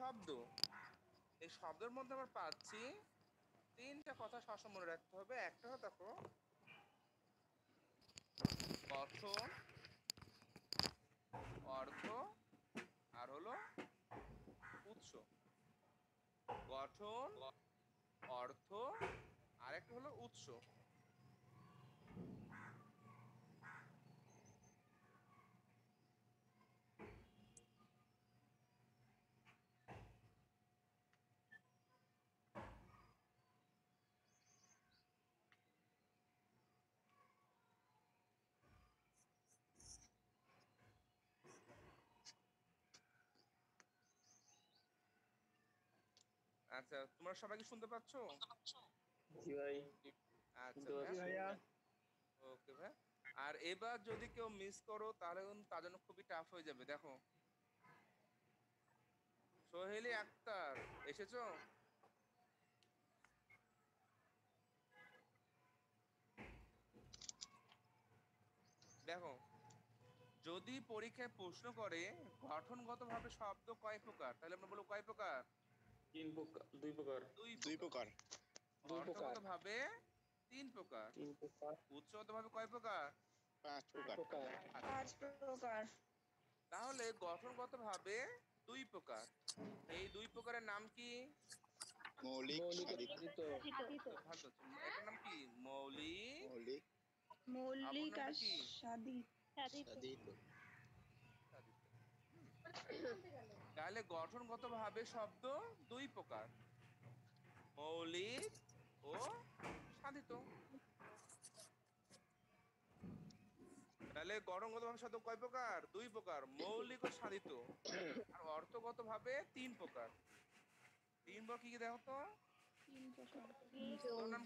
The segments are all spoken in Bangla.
শব্দ, এই শব্দের মধ্যে আমরা পাচ্ছি তিনটা কথা সবসময় মনে রাখতে হবে। একটা দেখো গঠন অর্থ, আর হলো উৎস। গঠন, অর্থ আর একটা হলো উৎস। আচ্ছা তোমরা সবাই কি শুনতে পাচ্ছ? জি ভাই। আচ্ছা শুনতে পাচ্ছি। ভাইয়া। ওকে ভাই আর এবার যদি কেউ মিস করো তাহলে কিন্তু তার জন্য খুবই টাফ হয়ে যাবে দেখো। সোহেলি আক্তার এসেছ? দেখো যদি পরীক্ষায় প্রশ্ন করে গঠনগতভাবে শব্দ কয় প্রকার? তাহলে আমরা বলব কয় প্রকার? তিন প্রকার দুই প্রকার। দুই প্রকার। দুই প্রকার। অর্থগতভাবে তিন প্রকার। তিন প্রকার। উৎসগতভাবে কয় প্রকার? পাঁচ প্রকার। পাঁচ প্রকার। তাহলে গঠনগতভাবে দুই প্রকার। এই দুই প্রকারের নাম কি? মৌলিক সাধিত। সাধিত। এটার নাম কি? মৌলিক মৌলিক। মৌলিক আর কি? সাধিত। তাহলে গঠনগতভাবে শব্দ দুই প্রকার মৌলিক ও সাধিত তাহলে গঠনগতভাবে শব্দ কয় প্রকার দুই প্রকার মৌলিক ও সাধিত আর অর্থগতভাবে তিন প্রকার তিন প্রকার কি কি দেখো তো নাম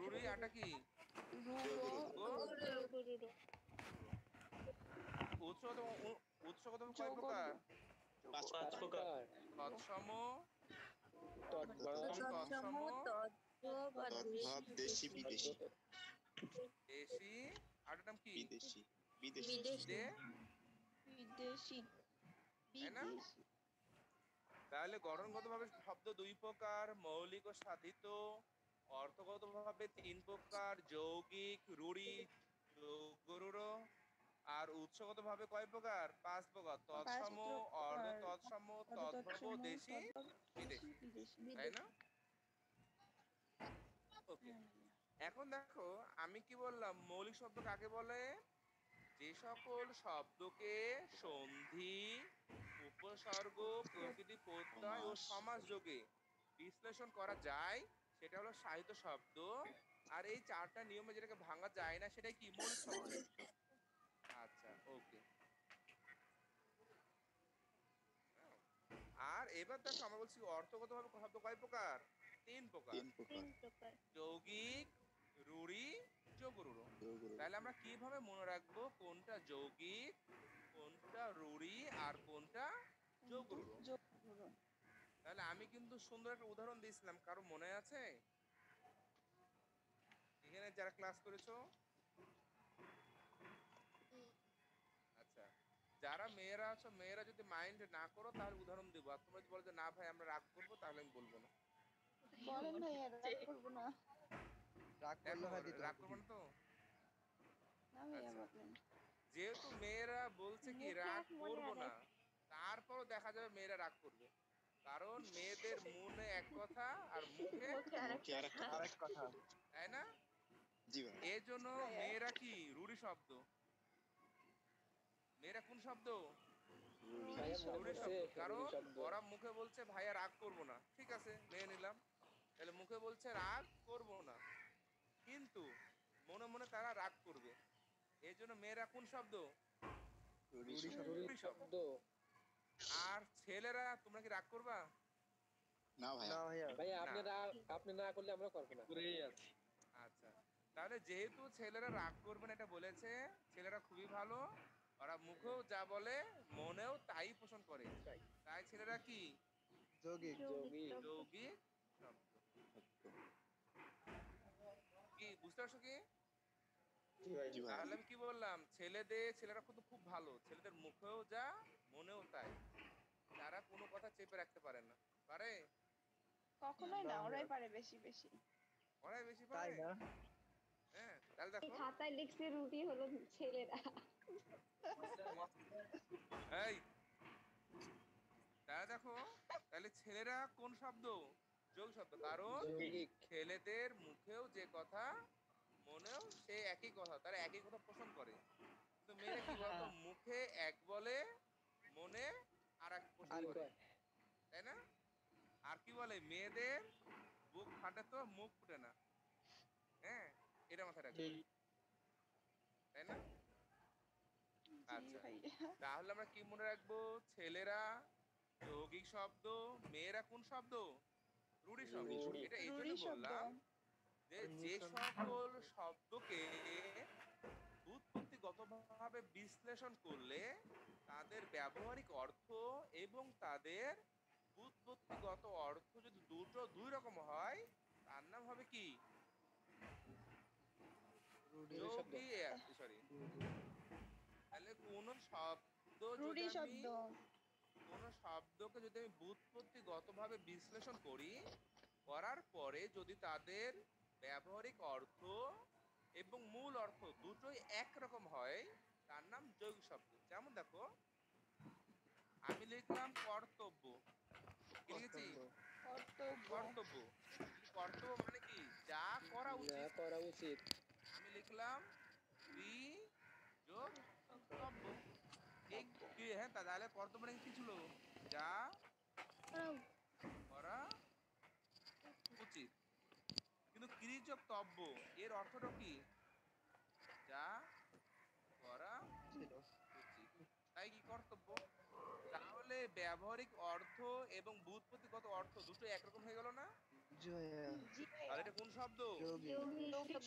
রুরি আটা কি গো উৎসগত উ- উৎসগত কয় প্রকার? পাঁচ পাঁচ প্রকার। প্রকার। তৎসম। তৎসম তদ্ভব দেশি বিদেশি। দেশি। আটার নাম কি? বিদেশি বিদেশি। বিদেশি। তাই না? তাহলে গঠনগতভাবে শব্দ দুই প্রকার মৌলিক ও সাধিত। অর্থগতভাবে তিন প্রকার যৌগিক রুড়ি গরুর আর উৎসগতভাবে কয় প্রকার? পাঁচ প্রকার। তৎসম অর্ধ তৎসম তদ্ভব দেশি বিদেশি। তাই না? ওকে এখন দেখো আমি কি বললাম? মৌলিক শব্দ কাকে বলে? যে সকল শব্দকে সন্ধি উপসর্গ প্রকৃতি প্রত্যয় ও সমাস যোগে বিশ্লেষণ করা যায় সেটা হলো সাহিত্য শব্দ। আর এই চারটা নিয়মে যেটাকে ভাঙা যায় না সেটাই কি? মৌলিক শব্দ। ওকে আর এবার দেখো আমরা বলছি অর্থগতভাবে শব্দ কয় প্রকার? তিন প্রকার। যৌগিক রুড়ি যোগরুড়ো তাহলে আমরা কীভাবে মনে রাখব কোনটা যৌগিক কোনটা রুড়ি আর কোনটা যোগরুড়ো তাহলে আমি কিন্তু সুন্দর একটা উদাহরণ দিয়েছিলাম। কারও মনে আছে? এখানে যারা ক্লাস করেছ আচ্ছা যারা মেয়েরা আছো মেয়েরা যদি মাইন্ড না করো তাহলে উদাহরণ দিব। আর তোমরা যদি বলো যে না ভাই আমরা রাগ করব তাহলে আমি বলব না। বলেন ভাইয়া রাগ করব না। রাগ করলে হয় দিতে রাগ করব না তো? আচ্ছা। যেহেতু মেয়েরা বলছে কি রাগ করব না তারপরও দেখা যাবে মেয়েরা রাগ করবে। কারণ মেয়েদের মনে এক কথা আর মুখে আরেক কথা। তাই না? জি ভাই। এর জন্য মেয়েরা কি রুড়ি শব্দ? মেয়েরা কোন শব্দ? কারণ ওরা মুখে বলছে ভাইয়া রাগ করব না। ঠিক আছে মেনে নিলাম। তাহলে মুখে বলছে রাগ করব না। কিন্তু মনে মনে তারা রাগ করবে। এই জন্য মেয়েরা কোন শব্দ? শব্দ। আর ছেলেরা তোমরা কি রাগ করবা? না ভাই ভাইয়া। ভাইয়া আপনি না। না আপনি না করলে আমরা করব না। আচ্ছা তাহলে যেহেতু ছেলেরা রাগ করবে না এটা বলেছে ছেলেরা খুবই ভালো। ওরা মুখেও যা বলে মনেও তাই পোষণ করে। তাই। ছেলেরা কি? যৌগিক। যৌগিক। কি বুঝতে পারছ কি? তাহলে আমি কি বললাম? ছেলেদের ছেলেরা কিন্তু খুব ভালো। ছেলেদের মুখেও যা মনেও তাই। তারা কোনো কথা চেপে রাখতে পারে না। পারে? কখনোই না ওরাই পারে বেশি বেশি। ওরাই বেশি পারে? হ্যাঁ তাহলে দেখো। খাতায় লিখছে রুটি হলো ছেলেরা। এই তাহলে দেখো তাহলে ছেলেরা কোন শব্দ? যোগ শব্দ। কারণ ছেলেদের মুখেও যে কথা মনেও সে একই কথা তারা একই কথা পোষণ করে। কিন্তু মেয়েরা কি বলতো? মুখে এক বলে মনে আর এক পোষণ করে। তাই না? আর কি বলে? মেয়েদের বুক ফাটে তো মুখ ফুটে না। হ্যাঁ এটা মাথায় রাখবে। তাই না? আচ্ছা। তাহলে আমরা কি মনে রাখব? ছেলেরা যৌগিক শব্দ মেয়েরা কোন শব্দ? রুড়ি শব্দ। এটা এই জন্য বললাম যে যে সকল শব্দকে ভাবে বিশ্লেষণ করলে তাদের ব্যবহারিক অর্থ এবং তাদের উৎপত্তিগত অর্থ যদি দুটো দুই রকম হয় তার নাম হবে কি? সরি। কোন শব্দ রুড়ি যদি আমি শব্দ। কোন শব্দকে যদি আমি বুৎপত্তিগতভাবে বিশ্লেষণ করি করার পরে যদি তাদের ব্যবহারিক অর্থ এবং মূল অর্থ দুটোই একরকম হয় তার নাম যৌগিক শব্দ। যেমন দেখো আমি লিখলাম কর্তব্য। লিখেছি? কর্তব্য। কর্তব্য। কর্তব্য মানে কি? যা করা উচিত। করা উচিত। আমি লিখলাম ক্রি যোগ কর্তব্য এই হ্যাঁ মানে যা করা উচিত। কিন্তু ক্রি যোগ তব্য এর অর্থটা কি? যা করা উচিত। তাই কি কর্তব্য? তাহলে ব্যবহারিক অর্থ এবং বুৎপত্তিগত অর্থ দুটো একরকম হয়ে গেল না? এটা কোন শব্দ? শব্দ। যৌগিক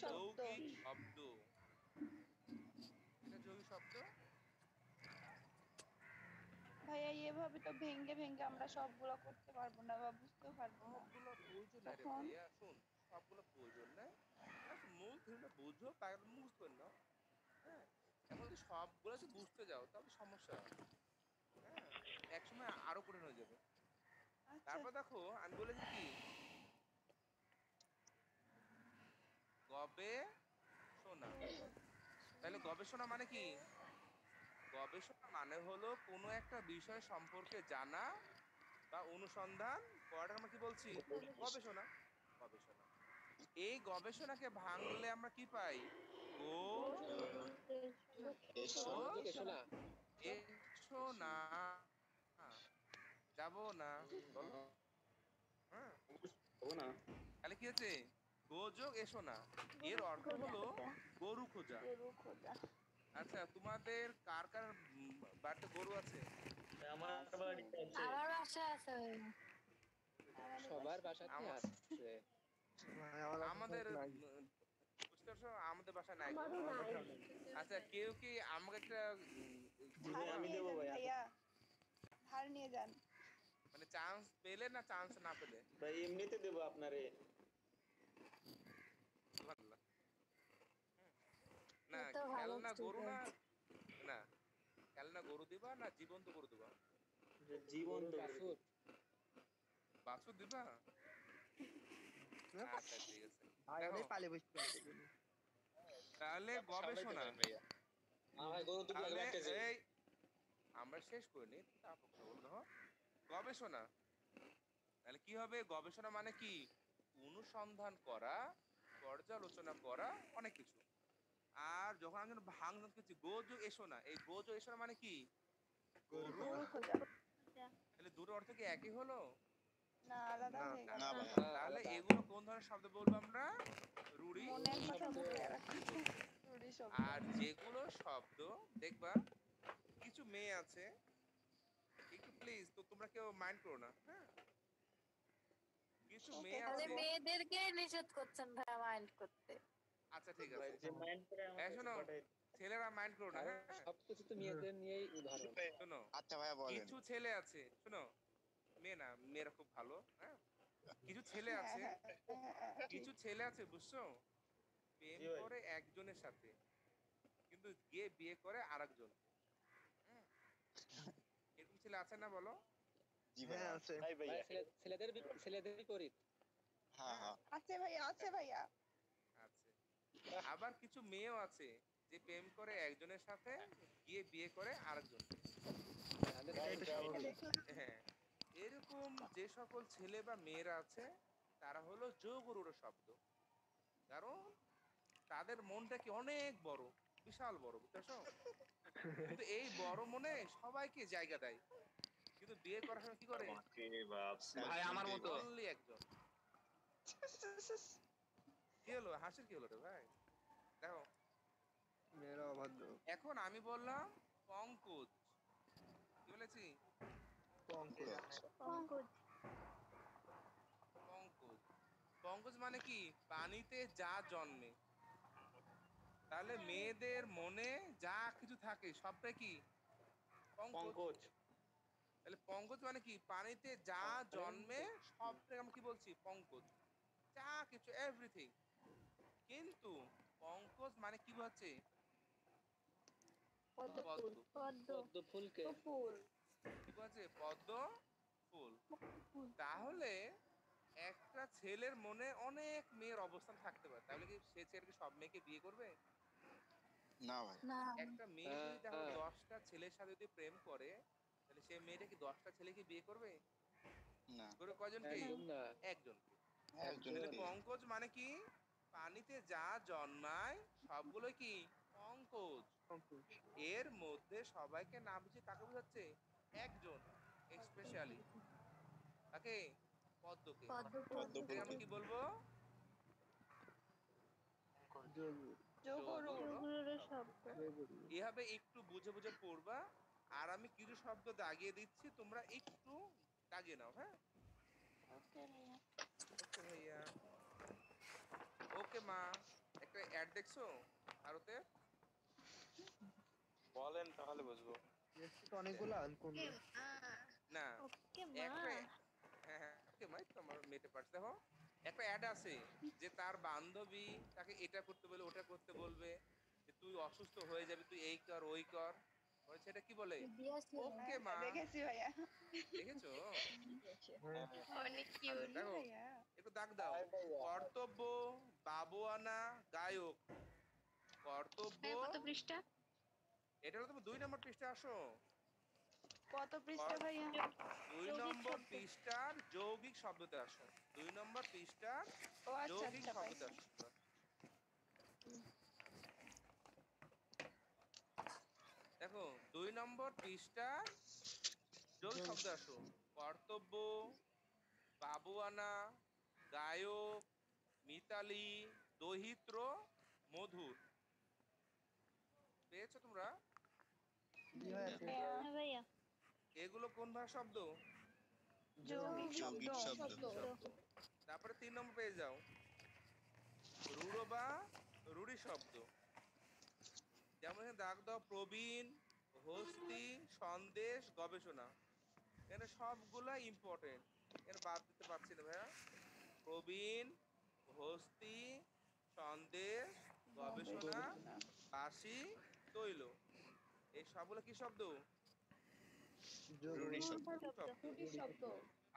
শব্দ। এটা যৌগিক শব্দ? ভাইয়া এভাবে তো ভেঙ্গে ভেঙ্গে আমরা সবগুলো করতে পারব না বা বুঝতেও পারব না। সবগুলো রে তখন? ভাইয়া শোন সবগুলো নাই just মূল বুঝো তারপর মুখস্থ করে নাও হ্যাঁ? এখন যদি সবগুলো যদি বুঝতে যাও তাহলে সমস্যা হবে হ্যাঁ? একসময় আরও কঠিন হয়ে যাবে। আচ্ছা। তারপর দেখো আমি বলেছি কি? গবেষণা তাহলে গবেষণা মানে কি? গবেষণা মানে হলো কোনো একটা বিষয় সম্পর্কে জানা বা অনুসন্ধান করাটা আমরা কি বলছি? গবেষণা। গবেষণা। এই গবেষণাকে ভাঙলে আমরা কি পাই? ও এসো না যাব না। বলো হ্যাঁ তাহলে কি হচ্ছে? গোযোগ এসো না। এর অর্থ হলো গরু খোঁজা। গরু খোঁজা। আচ্ছা তোমাদের কার কার বাড়িতে গরু আছে? আমার বাড়িতে আছে। আমার বাসায় আছে। সবার বাসাতে আছে। আমাদের আমাদের বাসায় নাই। আচ্ছা কেউ কি আমাকে একটা আমি দেবো। ভাইয়া। ধার নিয়ে যান। মানে চান্স পেলে না চান্স না পেলে? ভাই এমনিতে দেবো আপনারে। না খেলনা গরু না না খেলনা গরু দিবা না জীবন্ত গরু দিবা? যে জীবন গরুর বাছুর। বাছুর দিবা? আচ্ছা ঠিক আছে। ভাই পালে বসে তাহলে গবেষণা। আমরা শেষ করিনি তারপর। গবেষণা। তাহলে কি হবে? গবেষণা মানে কি? অনুসন্ধান করা পর্যালোচনা করা অনেক কিছু। আর যখন আমি ভাঙন করছি গোযোগ এসো না। এই গোযোগ এসো না মানে কি? তাহলে দুটো অর্থ কি একই হলো? না আলাদা না, গেল না ভাইয়া তাহলে এগুলো কোন ধরনের শব্দ বলব আমরা? রুড়ি। মনে আর যেগুলো শব্দ দেখবা কিছু মেয়ে আছে। একটু প্লিজ তো তোমরা কেউ মাইন্ড করো না হ্যাঁ? কিছু মেয়ে আছে। মেয়েদেরকে নিষেধ করছেন ভাইয়া মাইন্ড করতে। আচ্ছা ঠিক আছে। করে শোনো। ছেলেরা মাইন্ড করো না হ্যাঁ সবকিছু তো মেয়েদের নিয়েই উদাহরণ। শোনো আচ্ছা ভাইয়া বলেন। কিছু ছেলে আছে শোনো মেয়ে না মেয়েরা খুব ভালো হ্যাঁ? কিছু ছেলে হ্যাঁ, আছে হ্যাঁ, হ্যাঁ, হ্যাঁ, কিছু ছেলে আছে বুঝছ? প্রেম করে একজনের সাথে কিন্তু গিয়ে বিয়ে করে আরেকজন। এরকম ছেলে আছে না বলো? জি হ্যাঁ ভাইয়া আছে ভাইয়া। ছেলেদের বি- ছেলেদের বিপরীত। হ্যাঁ হ্যাঁ। আছে ভাইয়া আছে ভাইয়া। আবার কিছু মেয়েও আছে যে প্রেম করে একজনের সাথে গিয়ে বিয়ে করে আরেকজন। আমাদের এটা স্বাভাবিক। হ্যাঁ এরকম যে সকল ছেলে বা মেয়েরা আছে তারা হলো যোগরুর শব্দ। কারণ তাদের মনটা কি অনেক বড় বিশাল বড় বুঝতেছো কিন্তু এই বড় মনে সবাইকে জায়গা দেয়। কিন্তু বিয়ে করার সময় কি করে? ভাই আমার মতো। একজন। কি হলো? হাসির কি হলো রে ভাই? দেখো। মেয়েরা অবাধ্য। এখন আমি বললাম পঙ্কজ। কি বলেছি? পঙ্কজ। পঙ্কজ। পঙ্কজ। পঙ্কজ মানে কি? পানিতে যা জন্মে। তাহলে মেয়েদের মনে যা কিছু থাকে সবটাই কি? পঙ্কজ। পঙ্কজ। তাহলে পঙ্কজ মানে কি? পানিতে যা জন্মে সবটাকে আমরা কি বলছি? পঙ্কজ। যা কিছু এভরিথিং কিন্তু পঙ্কজ মানে কি হচ্ছে? পদ্ম পদ্ম ফুলকে। ফুল। কি বলছে? পদ্ম ফুল। তাহলে একটা ছেলের মনে অনেক মেয়ের অবস্থান থাকতে পারে। তাহলে কি সে ছেলে কি সব মেয়েকে বিয়ে করবে? না ভাই। একটা মেয়ে যদি দেখো হ্যাঁ। দশটা ছেলের সাথে যদি প্রেম করে তাহলে সে মেয়েটা কি দশটা ছেলেকে বিয়ে করবে? না। করে কয়জনকে একদম একজন একজন তাহলে পঙ্কজ মানে কি? পানিতে যা জন্মায় সবগুলো কি? পঙ্কজ। এর মধ্যে সবাইকে না বুঝে কাকে বোঝাচ্ছে? একজন স্পেশালি তাকে পদ্মকে। পদ্ম পদ্ম এটাকে আমরা কি বলব। এভাবে একটু বুঝে বুঝে পড়বা। আর আমি কিছু শব্দ দাগিয়ে দিচ্ছি তোমরা একটু দাগিয়ে নাও হ্যাঁ? ওকে ভাইয়া। ওকে মা একটা অ্যাড দেখছ? ভারতে? বলেন তাহলে বুঝব। অনেকগুলো না একটা মা হ্যাঁ হ্যাঁ ওকে মাই তোমার মেটে পারছে দেখো। একটা অ্যাড আছে যে তার বান্ধবী তাকে এটা করতে বলে ওটা করতে বলবে যে তুই অসুস্থ হয়ে যাবি তুই এই কর ওই কর। সেটা কি বলে? ওকে মা। দেখেছি ভাইয়া। দেখেছ? হ্যাঁ অনেক কিউট একটু দাগ দাও। কর্তব্য বাবুয়ানা গায়ক। কর্তব্য কত পৃষ্ঠা? এটা হলো তুমি দুই নম্বর পৃষ্ঠা আসো। কত পৃষ্ঠা ভাইয়া? দুই নম্বর পৃষ্ঠার যৌগিক শব্দতে আসো। দুই নম্বর পৃষ্ঠার আচ্ছা যৌগিক আচ্ছা শব্দতে আসো দেখো দুই নম্বর পৃষ্ঠা। যৌগিক শব্দ আসো। কর্তব্য বাবুয়ানা গায়ক মিতালি দহিত্র মধুর। পেয়েছ তোমরা? হয় হ্যাঁ এগুলো কোন ভাষা শব্দ। তারপরে তিন নম্বর পেয়ে যাও। রুড়ো বা রুড়ি শব্দ। যেমন দাগ দাও প্রবীণ হস্তি সন্দেশ গবেষণা। এখানে সবগুলা ইম্পর্টেন্ট এখানে বাদ দিতে পারছি না ভাইয়া? প্রবীণ হস্তি সন্দেশ গবেষণা বাসি তৈল। এই সবগুলো কি শব্দ।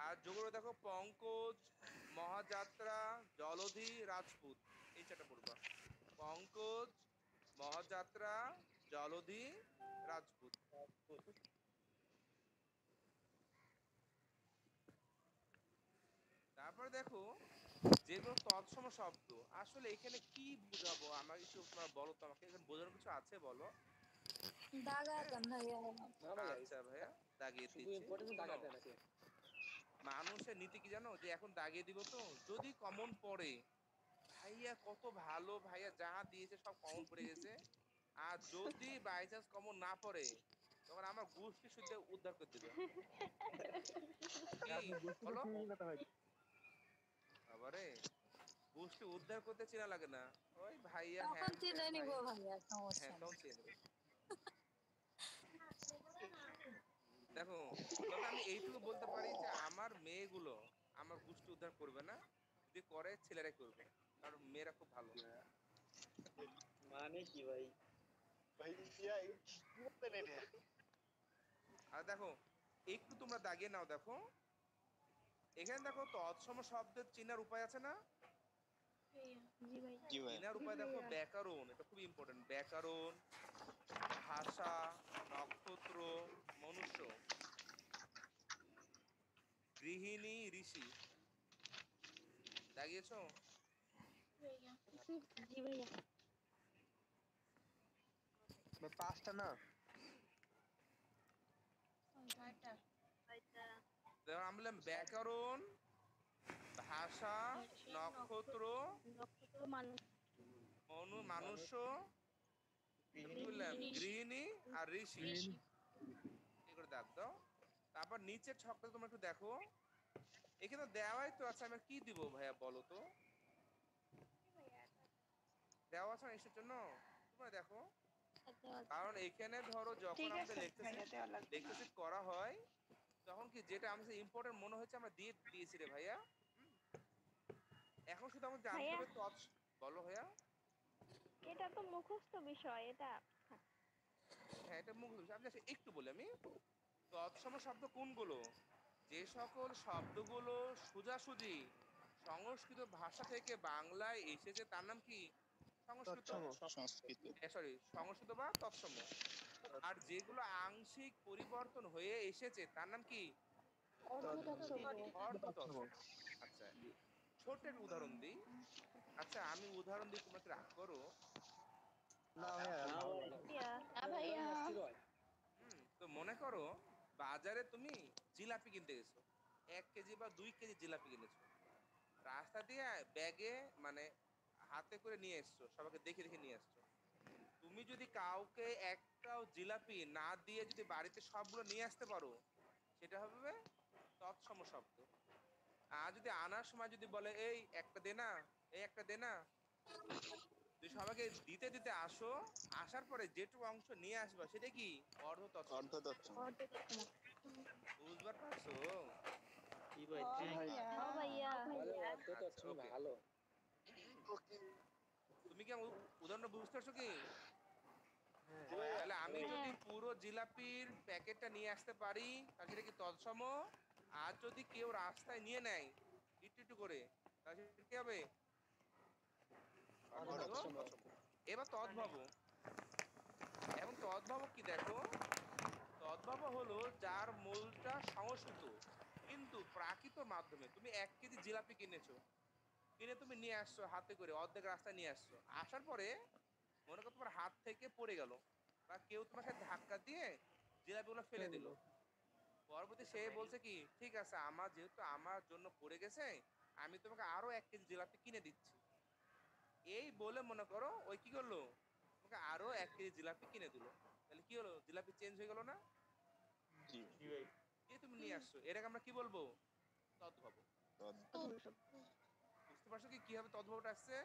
আর যোগরে দেখো পঙ্কজ মহাযাত্রা জলধি রাজপুত। এই চারটা পড়বা। পঙ্কজ মহাযাত্রা জলধি রাজপুত। তারপরে দেখো যেগুলো তৎসম শব্দ আসলে এখানে কি বুঝাবো? আমাকে একটু তোমরা বলো তো আমাকে এখানে বোঝানোর কিছু আছে বলো? আচ্ছা ভাইয়া দাগিয়ে দিচ্ছি। মানুষের নীতি কি জানো? যে এখন দাগিয়ে দিব তো যদি কমন পড়ে ভাইয়া কত ভালো ভাইয়া যা দিয়েছে সব কমন পড়ে গেছে। আর যদি বাই চান্স কমন না পড়ে তখন আমার গোষ্ঠী শুদ্ধ উদ্ধার করে দিবে। আবারে গোষ্ঠী উদ্ধার করতে চেনা লাগে না। ওই ভাইয়া তখন হ্যান চিনে নিব ভাইয়া। সমস্যা হ্যাঁ চেনে দেখো তবে আমি এইটুকু বলতে পারি যে আমার মেয়েগুলো আমার গোষ্ঠী উদ্ধার করবে না যদি করে ছেলেরাই করবে কারণ মেয়েরা খুব ভালো। মানে কি ভাই? আর দেখো একটু তোমরা দাগিয়ে নাও দেখো। এখানে দেখো তৎসম শব্দের চিনার উপায় আছে না? জি ভাই। জি ভাই। চিনার উপায় দেখো ব্যাকরণ এটা খুব ইম্পর্টেন্ট ব্যাকরণ ভাষা নক্ষত্র মনুষ্য। গৃহিণী ঋষি। দাগিয়েছো? জি ভাইয়া। ভাই পাঁচটা না? বললাম ব্যাকরণ ভাষা নক্ষত্র মানুষ। মনু বললাম গৃহিণী। আর ঋষি। করে দাগ দাও। তারপর নিচের ছকটা তোমরা একটু দেখো। এখানে দেওয়াই তো আছে আমি কি দিব ভাইয়া বলো তো? দেওয়া আছে না জন্য? তোমরা দেখো। কারণ এখানে ধরো যখন আমাদের লেকচার করা হয় তখন কি যেটা আমাদের ইম্পর্টেন্ট মনে হচ্ছে আমরা দিয়ে দিয়েছি রে ভাইয়া? এখন শুধু আমাদের জানতে হবে তৎ বলো ভাইয়া। এটা তো মুখস্থ বিষয় এটা হ্যাঁ এটা মুখ আমি একটু বলি আমি। তৎসম শব্দ কোনগুলো? যে সকল শব্দগুলো সোজাসুজি সংস্কৃত ভাষা থেকে বাংলায় এসেছে তার নাম কি? সংস্কৃত? সরি সংস্কৃত। বা তৎসম? আর যেগুলো আংশিক পরিবর্তন হয়ে এসেছে তার নাম কি? আচ্ছা ছোট্ট একটা উদাহরণ দিই। আচ্ছা আমি উদাহরণ দিই তোমরা কি রাগ করো তো মনে করো বাজারে তুমি জিলাপি কিনতে গেছো। এক কেজি বা দুই কেজি জিলাপি কিনেছো। রাস্তা দিয়ে ব্যাগে মানে হাতে করে নিয়ে এসছো সবাইকে দেখে দেখে নিয়ে আসছো তুমি যদি কাউকে একটাও জিলাপি না দিয়ে যদি বাড়িতে সবগুলো নিয়ে আসতে পারো সেটা হবে তৎসম শব্দ। আর যদি আনার সময় যদি বলে এই একটা দে না এই একটা দে না তুই সবাইকে দিতে দিতে আসো আসার পরে যেটুকু অংশ নিয়ে আসবা সেটা কি? অর্ধ তৎসম অর্ধ বুঝবার পারছ? কি ভাই ভালো অর্থ তো আচ্ছা, okay. ভালো তুমি কি উদাহরণটা বুঝতে পারছ কি? হ্যাঁ। তাহলে আমি হ্যাঁ। যদি পুরো জিলাপির প্যাকেটটা নিয়ে আসতে পারি তাহলে সেটা কি তৎসম? আর যদি কেউ রাস্তায় নিয়ে নেয় একটু একটু করে তাহলে সেটা কি হবে। এবার তদ্ভব। এবং তদ্ভব কি দেখো? তদ্ভব হলো যার মূলটা সংস্কৃত কিন্তু প্রাকৃত মাধ্যমে। তুমি এক কেজি জিলাপি কিনেছো। কিনে তুমি নিয়ে আসছো হাতে করে অর্ধেক রাস্তা নিয়ে আসছো। আসার পরে মনে করো তোমার হাত থেকে পড়ে গেল বা কেউ তোমাকে ধাক্কা দিয়ে জিলাপিগুলো ফেলে দিল। পরবর্তী সে বলছে কি ঠিক আছে আমার যেহেতু আমার জন্য পড়ে গেছে আমি তোমাকে আরও এক কেজি জিলাপি কিনে দিচ্ছি। এই বলে মনে করো ওই কি করল? তোমাকে আরও এক কেজি জিলাপি কিনে দিল। তাহলে কি হলো? জিলাপি চেঞ্জ হয়ে গেল না? জি। এই তুমি নিয়ে আসছো। এটাকে আমরা কি বলব? তদ্ভব। বুঝতে পারছ কি কীভাবে তদ্ভবটা আসছে?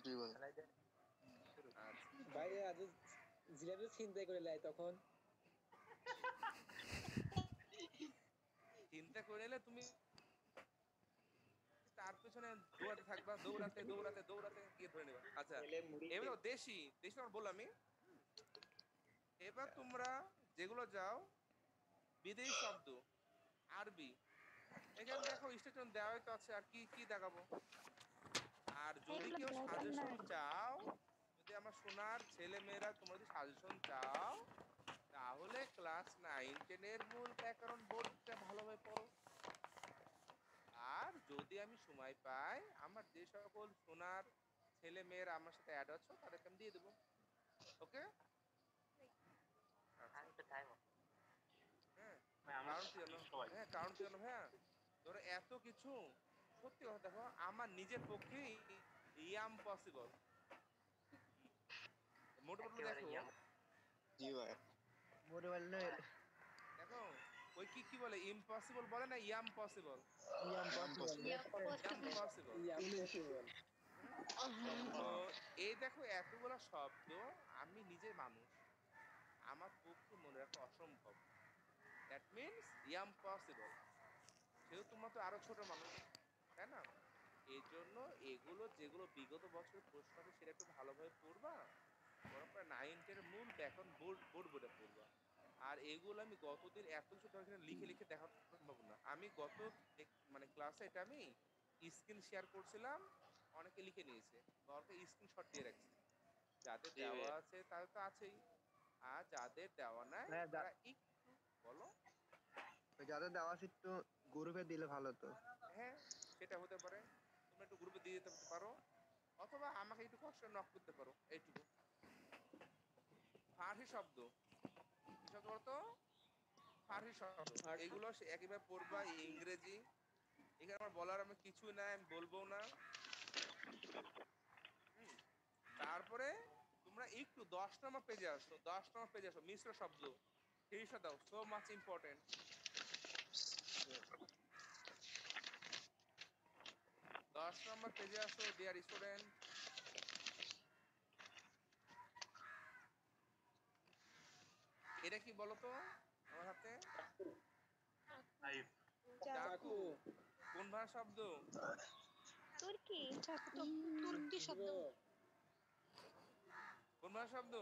জি ভাই। ভাই আজ জিলাপি চিন্তাই করে লাই তখন। চিন্তা করে নিলে তুমি তার পেছনে দৌড়াতে থাকবা দৌড়াতে দৌড়াতে দৌড়াতে গিয়ে ধরে নেবা। আচ্ছা এবার দেশি দেশি আমার বললাম আমি। এবার তোমরা যেগুলো যাও বিদেশি শব্দ আরবি। এখানে দেখো স্টেশন দেওয়াই তো আছে আর কি কি দেখাবো? আর যদি কেউ সাজেশন চাও যদি আমার সোনার ছেলে মেয়েরা তোমরা যদি সাজেশন চাও তাহলে ক্লাস নাইন টেনের মূল ব্যাকরণ বোর্ডটা ভালোভাবে পড়ো। আর যদি আমি সময় পাই আমার যে সকল সোনার ছেলে মেয়েরা আমার সাথে অ্যাড আছো তাদেরকে আমি দিয়ে দেবো। ওকে হ্যাঁ কারণ কি হ্যাঁ কারণ কি জানো ভাইয়া? ধরো এত কিছু সত্যি কথা দেখো আমার নিজের পক্ষেই ইয়াম পসিবল মোটামুটি দেখো। জি ভাই। মোবাইল দেখো ওই কি কি বলে? ইম্পসিবল বলে না I'm possible I'm I'm possible possible impossible তো এই দেখো এতগুলো শব্দ আমি নিজে মানুষ। আমার পক্ষে মনে রাখা অসম্ভব। দ্যাট মিনস ইম্পসিবল সেহেতু তোমরা তো আরও ছোট মানুষ তাই না? এই জন্য এগুলো যেগুলো বিগত বছরের প্রশ্ন আছে সেটা একটু ভালোভাবে পড়বা। পড়ার পরে নাইন টেনের মূল ব্যাকরণ বোর্ড বোর্ড বোর্ডে পড়বা। আর এগুলো আমি গতদিন এত কিছু এখানে লিখে লিখে দেখাতে পারব না। আমি গত মানে ক্লাসে এটা আমি স্ক্রিন শেয়ার করছিলাম অনেকে লিখে নিয়েছে। দরকার স্ক্রিনশট দিয়ে রাখছি। যাদের দেওয়া আছে তাদের তো আছেই। আর যাদের দেওয়া নাই হ্যাঁ, তারা একটু বলো। যাদের দেওয়া আছে একটু গ্রুপে দিলে ভালো তো হ্যাঁ সেটা হতে পারে। তুমি একটু গ্রুপে দিয়ে দিতে পারো। অথবা আমাকে একটু কষ্ট নক করতে পারো এইটুকু। ফার্সি শব্দ। কি শব্দ বলতো? ফার্সি শব্দ। এগুলো সে একেবারে পড়বা ইংরেজি। এখানে আমার বলার আমি কিছুই নাই আমি বলব না। হুম। তারপরে তোমরা একটু দশ নম্বর পেজে আসো দশ নম্বর পেজে আসো মিশ্র শব্দ। হিসা দাও সো মাচ ইম্পর্টেন্ট দশ নম্বর পেজে আসো ডিয়ার স্টুডেন্ট এটা কি বলতো আমার হাতে? চাকু। কোন ভাষা শব্দ? তুর্কি। তুর্কি শব্দ। কোন ভাষা শব্দ?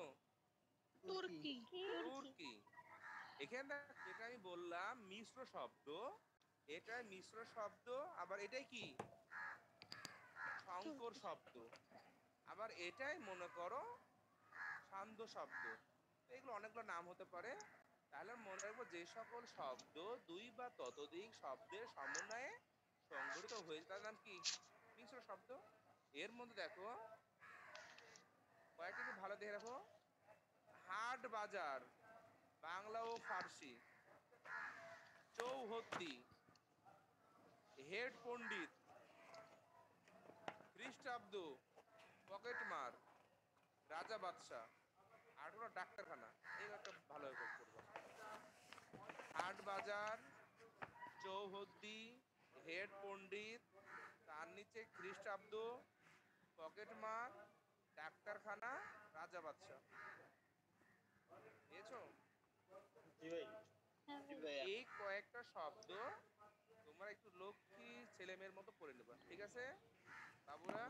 তুর্কি। তুর্কি। এখানে যেটা আমি বললাম, মিশ্র শব্দ, এটা মিশ্র শব্দ, আবার এটাই কি? সংকর শব্দ। আবার এটাই মনে করো সান্ধ্য শব্দ। এগুলো অনেকগুলো নাম হতে পারে। তাহলে মনে রাখব যে সকল শব্দ দুই বা ততোধিক শব্দের সমন্বয়ে সংগঠিত হয়েছে। তার নাম কি? মিশ্র শব্দ। এর মধ্যে দেখো, কয়েকটা ভালো দেখে রাখো। হাট বাজার। বাংলা ও ফার্সি। চৌহদ্দি, হেড পণ্ডিত খ্রিস্টাব্দ পকেটমার, রাজা বাদশাহ, আর কোনো ডাক্তারখানা। এই একটা ভালো করব হাট বাজার, চৌহদ্দি, হেড পণ্ডিত, তার নিচে খ্রিস্টাব্দ, পকেটমার, ডাক্তারখানা, রাজা বাদশাহ পেয়েছ জি ভাই হ্যাঁ জি ভাই। ভাইয়া এই কয়েকটা শব্দ তোমরা একটু লক্ষ্মী ছেলে মেয়ের মতো পড়ে নেবা ঠিক আছে? বাবুরা?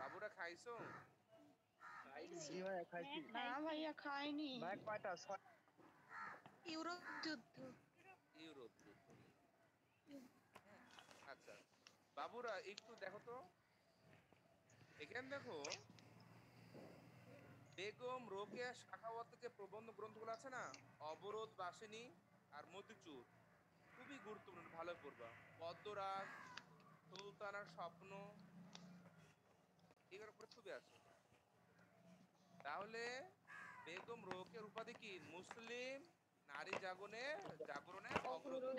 বাবুরা খাইছো? হ্যাঁ, না ভাইয়া খাইনি। ভাই কয়টা? ইউরোপ যুদ্ধ। ইউরোপ আচ্ছা। বাবুরা একটু দেখো তো। এখানে দেখো বেগম রোকেয়া শাখাওয়াতের যে প্রবন্ধ গ্রন্থগুলো আছে না? অবরোধ বাসিনী আর মতিচুর খুবই গুরুত্বপূর্ণ ভালো পড়বা। পদ্মরাজ সুলতানার স্বপ্ন এগুলোর উপরে খুবই আছে। তাহলে বেগম রোকের উপাধি কি? মুসলিম নারী জাগরণে জাগরণের অগ্রদূত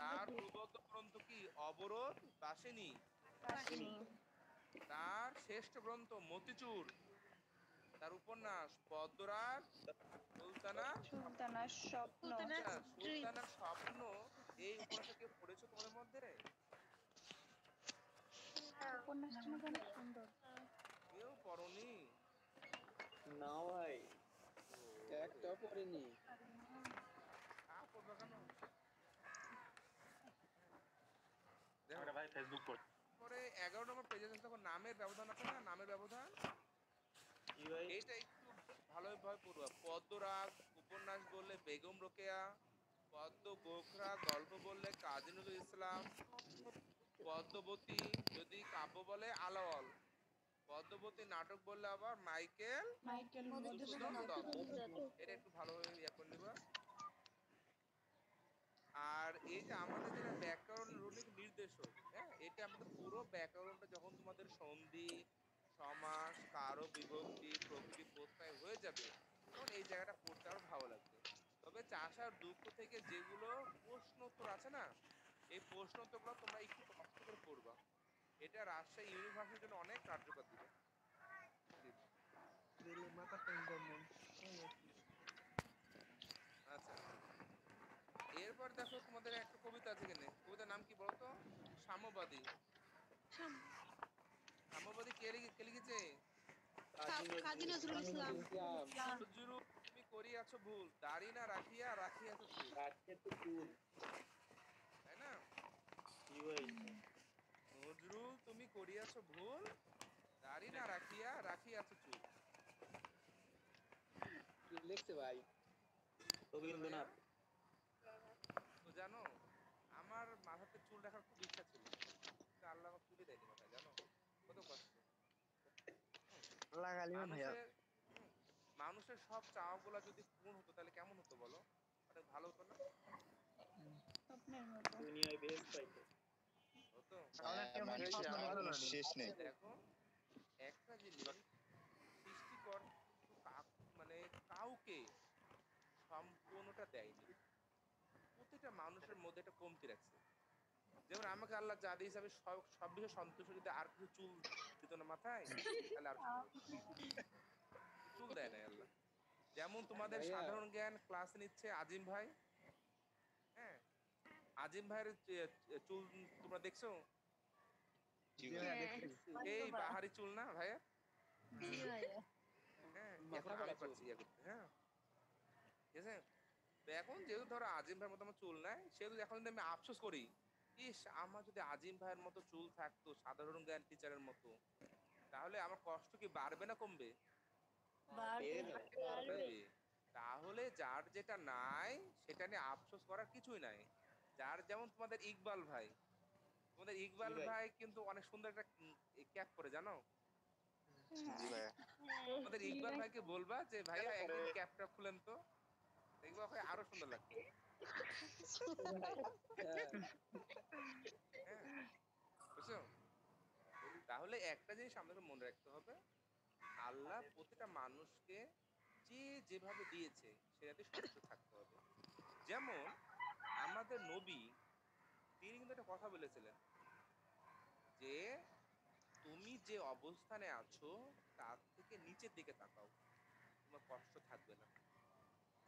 তার প্রবন্ধ গ্রন্থ কি? অবরোধ বাসিনী। তার শ্রেষ্ঠ গ্রন্থ মতিচুর। তার উপন্যাস পদ্মরাজ সুলতানা সুলতানার স্বপ্ন। সুলতানার স্বপ্ন। এই উপন্যাসটা কেউ পড়েছো তোমাদের মধ্যে? উপন্যাসটা অনেক সুন্দর। কেউ পড়নি? না ভাই একটাও পড়িনি। পরে এগারো নম্বর পেজে দেখো নামের ব্যবধান আছে না? নামের ব্যবধান? এইটা একটু ভালোভাবে পড়বা পদ্মরাগ উপন্যাস বললে বেগম রোকেয়া পদ্ম গোখরা গল্প বললে কাজী নজরুল ইসলাম পদ্মবতী যদি কাব্য বলে আলাওয়াল পদ্মবতী নাটক বললে আবার মাইকেল এটা একটু ভালোভাবে ইয়ে করে নিবা। আর এই যে আমাদের যেটা ব্যাকরণ রুলিক নির্দেশক হ্যাঁ এটা আমাদের পুরো ব্যাকরণটা যখন তোমাদের সন্ধি সমাস কারও বিভক্তি প্রকৃতি প্রত্যয় হয়ে যাবে তখন এই জায়গাটা পড়তে আরও ভালো লাগবে। তবে চাষার দুঃখ থেকে যেগুলো প্রশ্নোত্তর আছে না এই প্রশ্নোত্তরগুলো তোমরা একটু কষ্ট করে পড়বা। এটা রাজশাহী ইউনিভার্সিটির জন্য অনেক কার্যকর দিবে। আচ্ছা। এরপর দেখো তোমাদের একটা কবিতা আছে এখানে কবিতার নাম কি বলতো? সাম্যবাদী। সাম্যবাদী কে লিখে কাজী নজরুল ইসলাম। তুমি ভুল। দাড়ি না রাখিয়া রাখিয়াছো ভুল ভুল। তাই না? কি হইছে তুমি ভুল। দাড়ি না রাখিয়া চুল লিখছে ভাই? রবীন্দ্রনাথ। লাগালিও ভাইয়া। মানুষের সব চাওয়াগুলো যদি পূর্ণ হতো তাহলে কেমন হতো বলো? অনেক ভালো হতো না? স্বপ্নের মতো দুনিয়ায় বেশ পাইতো। হতো? তাহলে কেউ হয়তো স্বপ্ন দেখল না। শেষ নেই। দেখো একটা জিনিস সৃষ্টিকর মানে কাউকে সম্পূর্ণটা দেয়নি। প্রতিটা মানুষের মধ্যে একটা কমতি রাখছে। যেমন আমাকে আল্লাহ যা দিয়ে হিসাবে সব সব বিষয়ে সন্তুষ্ট যদি আর কিছু চুল দিত না মাথায় তাহলে আর চুল দেয় না আল্লাহ। যেমন তোমাদের সাধারণ জ্ঞান ক্লাস নিচ্ছে আজিম ভাই। হ্যাঁ? আজিম ভাইয়ের চুল তোমরা দেখছ? দেখছি। এই বাহারি চুল না ভাইয়া? হ্যাঁ এখন আমি পারছি ইয়ে করতে হ্যাঁ। ঠিক আছে? এখন যেহেতু ধরো আজিম ভাইয়ের মতো আমার চুল নাই সেহেতু এখন যদি আমি আফসোস করি ইস আমার যদি আজিম ভাইয়ের মতো চুল থাকতো সাধারণ জ্ঞান টিচারের মতো তাহলে আমার কষ্ট কি বাড়বে না কমবে? তাহলে যার যেটা নাই সেটা নিয়ে আফসোস করার কিছুই নাই। যার যেমন তোমাদের ইকবাল ভাই। তোমাদের ইকবাল ভাই। ভাই কিন্তু অনেক সুন্দর একটা ক্যাপ করে জানো? জি ভাইয়া আমাদের ইকবাল ভাইকে বলবা যে ভাইয়া একদিন ক্যাপটা খুলেন তো। দেখবা ওকে আরও সুন্দর লাগবে। হ্যাঁ বুঝছ? তাহলে একটা জিনিস আমাদের মনে রাখতে হবে, আল্লাহ প্রতিটা মানুষকে যে যেভাবে দিয়েছে সেটাতে সন্তুষ্ট থাকতে হবে। যেমন আমাদের নবী, তিনি কিন্তু একটা কথা বলেছিলেন যে, তুমি যে অবস্থানে আছো, তার থেকে নিচের দিকে তাকাও। তোমার কষ্ট থাকবে না।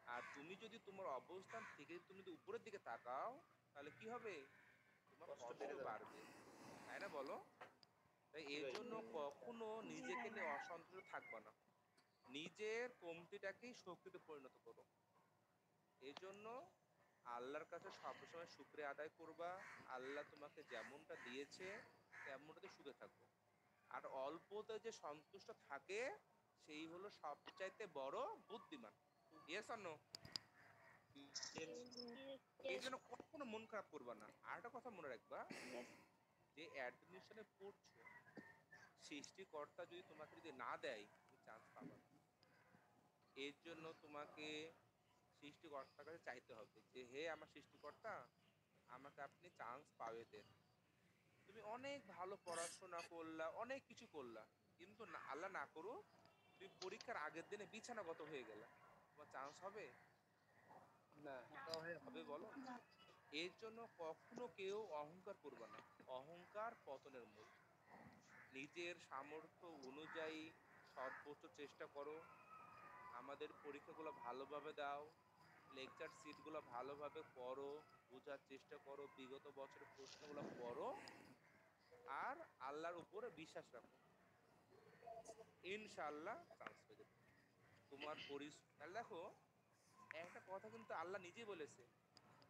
আর তুমি যদি তোমার অবস্থান থেকে তুমি যদি উপরের দিকে তাকাও তাহলে কি হবে? তোমার কষ্ট বাড়বে। তাই না বলো? তাই এই জন্য কখনো নিজেকে নিয়ে অসন্তুষ্ট থাকবা না। নিজের কমতিটাকেই শক্তিতে পরিণত করো। এই জন্য আল্লাহর কাছে সবসময় শুক্রিয়া আদায় করবা। আল্লাহ তোমাকে যেমনটা দিয়েছে তেমনটাতে সুখে থাকব আর অল্পতে যে সন্তুষ্ট থাকে সেই হলো সবচাইতে বড় বুদ্ধিমান। ইয়েস অন্য এই জন্য কখনো মন খারাপ করবা না। আর একটা কথা মনে রাখবা যে অ্যাডমিশনে পড়ছো সৃষ্টিকর্তা যদি তোমাকে যদি না দেয় তুমি চান্স পাবা না। এর জন্য তোমাকে সৃষ্টিকর্তার কাছে চাইতে হবে যে হে আমার সৃষ্টিকর্তা আমাকে আপনি চান্স পাবে দেন তুমি অনেক ভালো পড়াশোনা করলা অনেক কিছু করলা কিন্তু না আল্লাহ না করো তুমি পরীক্ষার আগের দিনে বিছানাগত হয়ে গেলা। তোমার চান্স হবে? না হবে বলো। এর জন্য কখনো কেউ অহংকার করবে না। অহংকার পতনের মূল। নিজের সামর্থ্য অনুযায়ী সর্বোচ্চ চেষ্টা করো। আমাদের পরীক্ষাগুলো ভালোভাবে দাও। লেকচার সিটগুলো ভালোভাবে পড়ো। বোঝার চেষ্টা করো। বিগত বছরের প্রশ্নগুলো পড়ো। আর আল্লাহর উপরে বিশ্বাস রাখো। ইনশাআল্লাহ চান্স তোমার পরিশ্রম তাহলে দেখো একটা কথা কিন্তু আল্লাহ নিজেই বলেছে।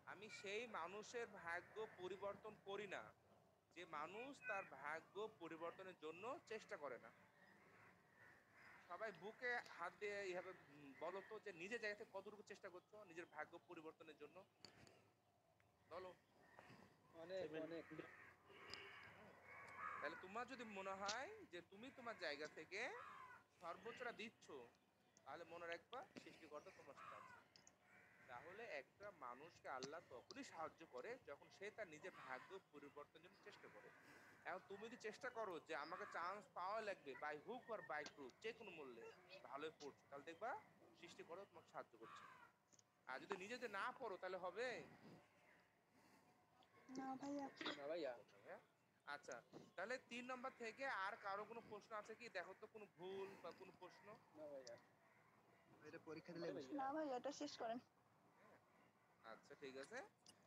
আমি সেই মানুষের ভাগ্য পরিবর্তন করি না। যে মানুষ তার ভাগ্য পরিবর্তনের জন্য চেষ্টা করে না। সবাই বুকে হাত দিয়ে এইভাবে বলো তো যে নিজের জায়গা থেকে কতটুকু চেষ্টা করছ নিজের ভাগ্য পরিবর্তনের জন্য? বলো। অনেক অনেক। তাহলে তোমার যদি মনে হয় যে তুমি তোমার জায়গা থেকে সর্বোচ্চটা দিচ্ছ তাহলে মনে রাখবা সৃষ্টিকর্তা তোমার সাথে আছে। তাহলে একটা মানুষকে আল্লাহ তখনই সাহায্য করে যখন সে তার নিজের ভাগ্য পরিবর্তনের জন্য চেষ্টা করে। এখন তুমি যদি চেষ্টা করো যে আমাকে চান্স পাওয়া লাগবে বাই হুক আর বাই ক্রুক যে কোনো মূল্যে ভালোই পড়ছো তাহলে দেখবা সৃষ্টিকর্তা তোমাকে সাহায্য করছে। আর যদি নিজে যদি না পড়ো তাহলে হবে? না ভাইয়া? আচ্ছা তাহলে তিন নম্বর থেকে আর কারও কোনো প্রশ্ন আছে কি? দেখো তো কোনো ভুল বা কোনো প্রশ্ন? না ভাইয়া। এটা পরীক্ষা দিলে না ভাইয়া এটা শেষ করেন। আচ্ছা ঠিক আছে।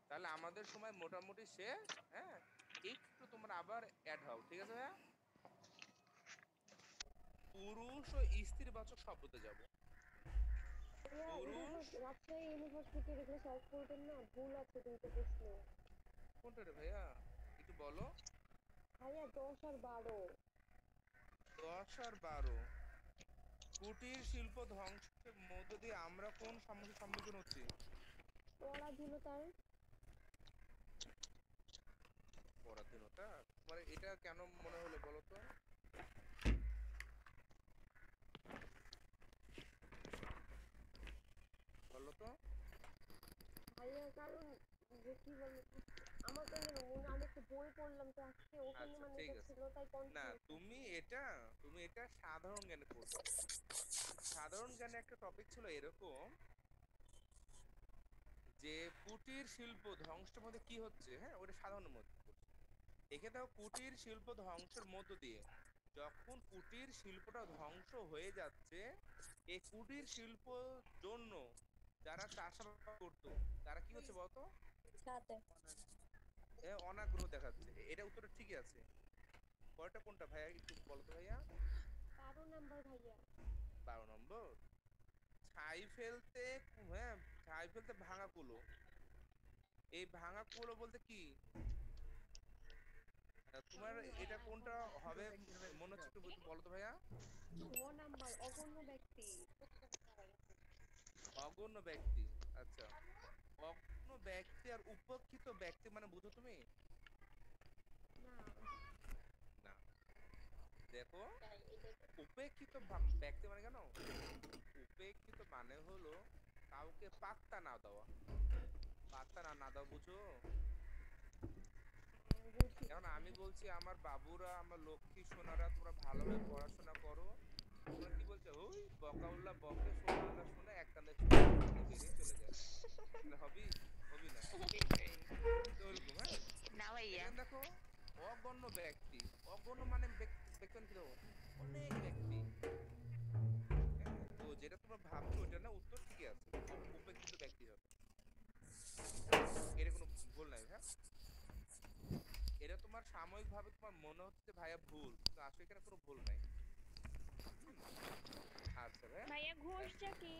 তাহলে আমাদের সময় মোটামুটি শেষ হ্যাঁ? একটু তোমরা আবার অ্যাড হও ঠিক আছে ভাইয়া? পুরুষ ও স্ত্রী বাচক শব্দতে যাব। পুরুষ রাজশাহী ইউনিভার্সিটির এগুলো সলভ করবেন না ভুল আছে প্রশ্ন। কোনটা রে ভাইয়া? একটু বলো। ভাইয়া দশ আর বারো। দশ আর বারো। কুটির শিল্প ধ্বংসের মধ্য দিয়ে আমরা কোন সমস্যার সম্মুখীন হচ্ছি? পরাধীনতার পরাধীনতা? তোমার এটা কেন মনে হলো বলো তো? বলো তো। ভাইয়া কারণ। যে কি বলব আমার তো মনে আমি একটা বই পড়লাম তো আজকে ওখানে আচ্ছা, মানে। ছিল তাই না তুমি এটা তুমি এটা সাধারণ জ্ঞানে পড়ছো সাধারণ জ্ঞানে একটা টপিক ছিল এরকম যে কুটির শিল্প ধ্বংসের মধ্যে কি হচ্ছে হ্যাঁ ওটা সাধারণের মধ্যে। এখানে দেখো কুটির শিল্প ধ্বংসের মধ্য দিয়ে। যখন কুটির শিল্পটা ধ্বংস হয়ে যাচ্ছে এই কুটির শিল্প জন্য যারা চাষাবাদ করতো তারা কি হচ্ছে বলতো? সাথে এ অনাগ্রহ দেখাচ্ছে। এটা উত্তরটা ঠিকই আছে। পরেরটা কোনটা ভাইয়া? একটু বলো তো ভাইয়া। বারো নাম্বার ভাইয়া। বারো নম্বর? ছাই ফেলতে হ্যাঁ ছাই ফেলতে ভাঙা কুলো। এই ভাঙা কুলো বলতে কি? তোমার এটা কোনটা হবে? মনে হচ্ছে একটু বলো তো ভাইয়া। নাম্বার অগণ্য ব্যক্তি। অগণ্য ব্যক্তি আচ্ছা। অগণ্য ব্যক্তি আর ব্যক্তি মানে বুঝো তুমি? না। দেখো, উপেক্ষিত ব্যক্তি মানে কেন? উপেক্ষিত মানে হলো কাউকে পাত্তা না দেওয়া। পাত্তা না না বুঝো? আমি বলছি, আমার বাবুরা, আমার লক্ষ্মী সোনারা, তোমরা ভালোভাবে পড়াশোনা করো। তোমরা কি বলছো? ওই বকাউল্লা, বকে সোনাউল্লা শুনে এক কানে চলে যায়। হবি? না ব্যক্তি অগণ্য মানে যেটা তোমরা ভাবছ ওটা না উত্তর ঠিকই আছে ব্যক্তি হবে এটা কোনো ভুল নাই হ্যাঁ এটা তোমার সাময়িক ভাবে তোমার মনে হচ্ছে ভাইয়া ভুল কিন্তু আসলে এখানে কোনো ভুল নাই আচ্ছা ভাইয়া ভাইয়া কি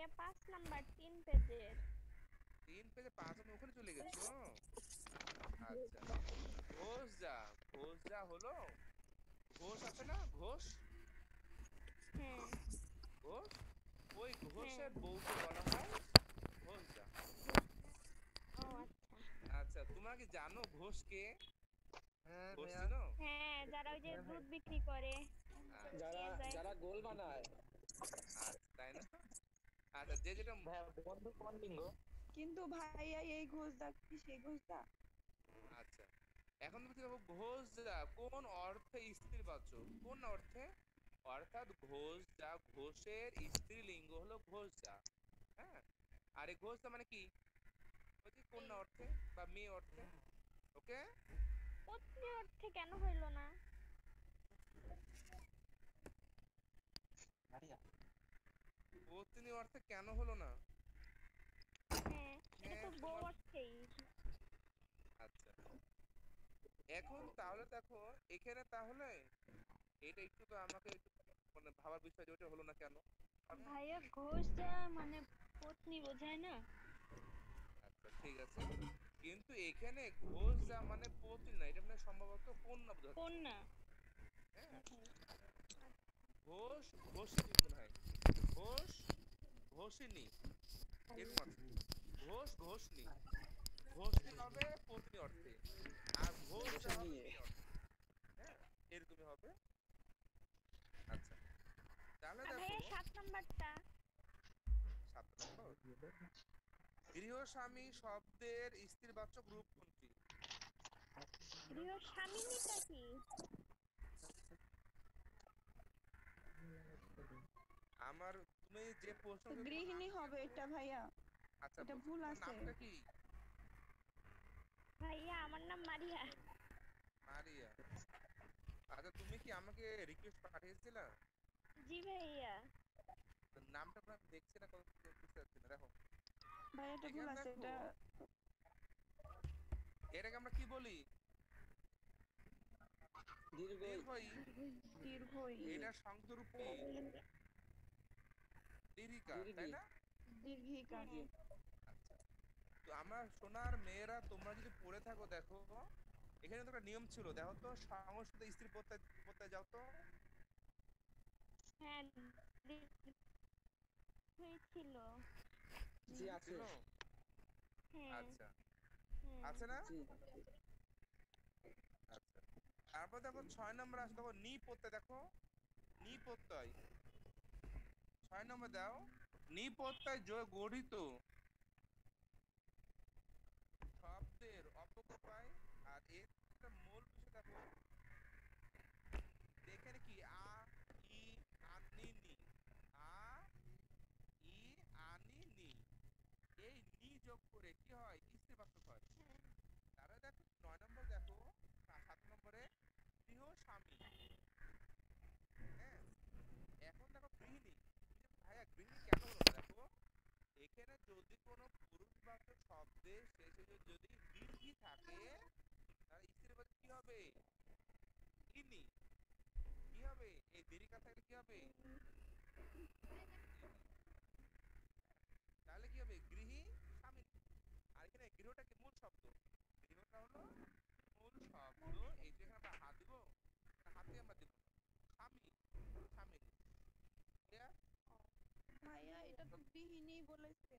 ভাইয়া পাঁচ নাম্বার তিন পেজের। তিন পেজে পাঁচ আমি ওখানে চলে গেছো আচ্ছা। ঘোষ যা ঘোষ যা হলো। ঘোষ আছে না? ঘোষ? হ্যাঁ। ঘোষ? ওই ঘোষের বউকে বলা হয় ঘোষ যা। আচ্ছা। আচ্ছা তোমরা কি জানো ঘোষ কে? হ্যাঁ হ্যাঁ যারা ওই যে দুধ বিক্রি করে। যারা যারা গোল বানায়। আচ্ছা তাই না? আচ্ছা যে যেটা বন্ধু কোন কিন্তু ভাইয়া এই ঘোষদা কি সেই ঘোষদা? আচ্ছা এখন তুমি দেখো ঘোষ যা কোন অর্থে স্ত্রীবাচক কোন অর্থে? অর্থাৎ ঘোষ যা ঘোষের স্ত্রীলিঙ্গ হলো ঘোষ যা হ্যাঁ? আর এই ঘোষ যা মানে কি? যে কন্যা অর্থে বা মেয়ে অর্থে ওকে পত্নী অর্থে কেন হইল না মারিয়া পত্নী অর্থে কেন হলো না? হ্যাঁ এটা তো হ্যাঁ, বউ অর্থেই। আচ্ছা। এখন তাহলে দেখো এখানে তাহলে এটা একটু তো আমাকে একটু মানে ভাবার বিষয় যে ওটা হলো না কেন? ভাইয়া ঘোষদা মানে পত্নী বোঝায় না? আচ্ছা ঠিক আছে। কিন্তু এখানে ঘোষ যা মানে পত্নী না এটা মানে সম্ভবত কন্যা বোঝাচ্ছে। কন্যা। হ্যাঁ। ঘোষ ঘোষিনী মনে হয়। ঘোষ ঘোষিনী। এরকম ঘোষ ঘোষনি। ঘোষনি হবে পত্নী অর্থে। আর ঘোষ হ্যাঁ এরকমই হবে। আচ্ছা। তাহলে দেখো। সাত নাম্বারটা। সাত নম্বর। গৃহস্বামী শব্দের স্ত্রীবাচক রূপ কোনটি? গৃহ স্বামিনীটা কি? আমার তুমি যে প্রশ্ন গৃহিণী হবে এটা ভাইয়া। আচ্ছা এটা ভুল আছে। নামটা কি? ভাইয়া আমার নাম মারিয়া। মারিয়া। আচ্ছা তুমি কি আমাকে রিকোয়েস্ট পাঠিয়েছিলা? জি ভাইয়া। নামটা আপনার দেখছি না কত বুঝতে পারছি না দেখো। ভাইয়া এটা ভুল আছে এটা এটাকে আমরা কি বলি? দীর্ঘ দীর্ঘই। দীর্ঘই। এটা সংযুক্ত কি দীর্ঘিকা তাই না? দীর্ঘিকা আচ্ছা। তো আমার সোনার মেয়েরা তোমরা যদি পড়ে থাকো দেখো এখানে তো একটা নিয়ম ছিল দেখো তো সংস্কৃত স্ত্রী প্রত্যয় প্রত্যয় যাও তো। হ্যাঁ হয়েছিল। জি আছে। হ্যাঁ। আচ্ছা। হ্যাঁ। আছে না? আচ্ছা। তারপর দেখো ছয় নম্বর আসে দেখো নি পড়তে দেখো। নি প্রত্যয়। ছয় নম্বর দাও। নি প্রত্যয় জয় গঠিত। শব্দের অপকপায় আর এর মূল বিষয় দেখো এখানে কি? আ, ই, আনি, নি। আ, ই, আনি, নি। এই নি যোগ করে কি হয়? স্ত্রী বাক্য হয়। তারা দেখো, নয় নম্বর দেখো সাত নম্বরে গৃহ স্বামী। হ্যাঁ? এখন দেখো গৃহিণী ভাইয়া গৃহিণী কেন হলো দেখো তাহলে কি হবে? গৃহী আর এখানে গৃহটা কি মূল শব্দ? গৃহটা হলো মূল শব্দ। এই যে এখানে আমরা দিব এটা হাতে আমরা দিব না। স্বামী স্বামী ক্লিয়ার ভাইয়া এটা তো গৃহিণী বলেছে।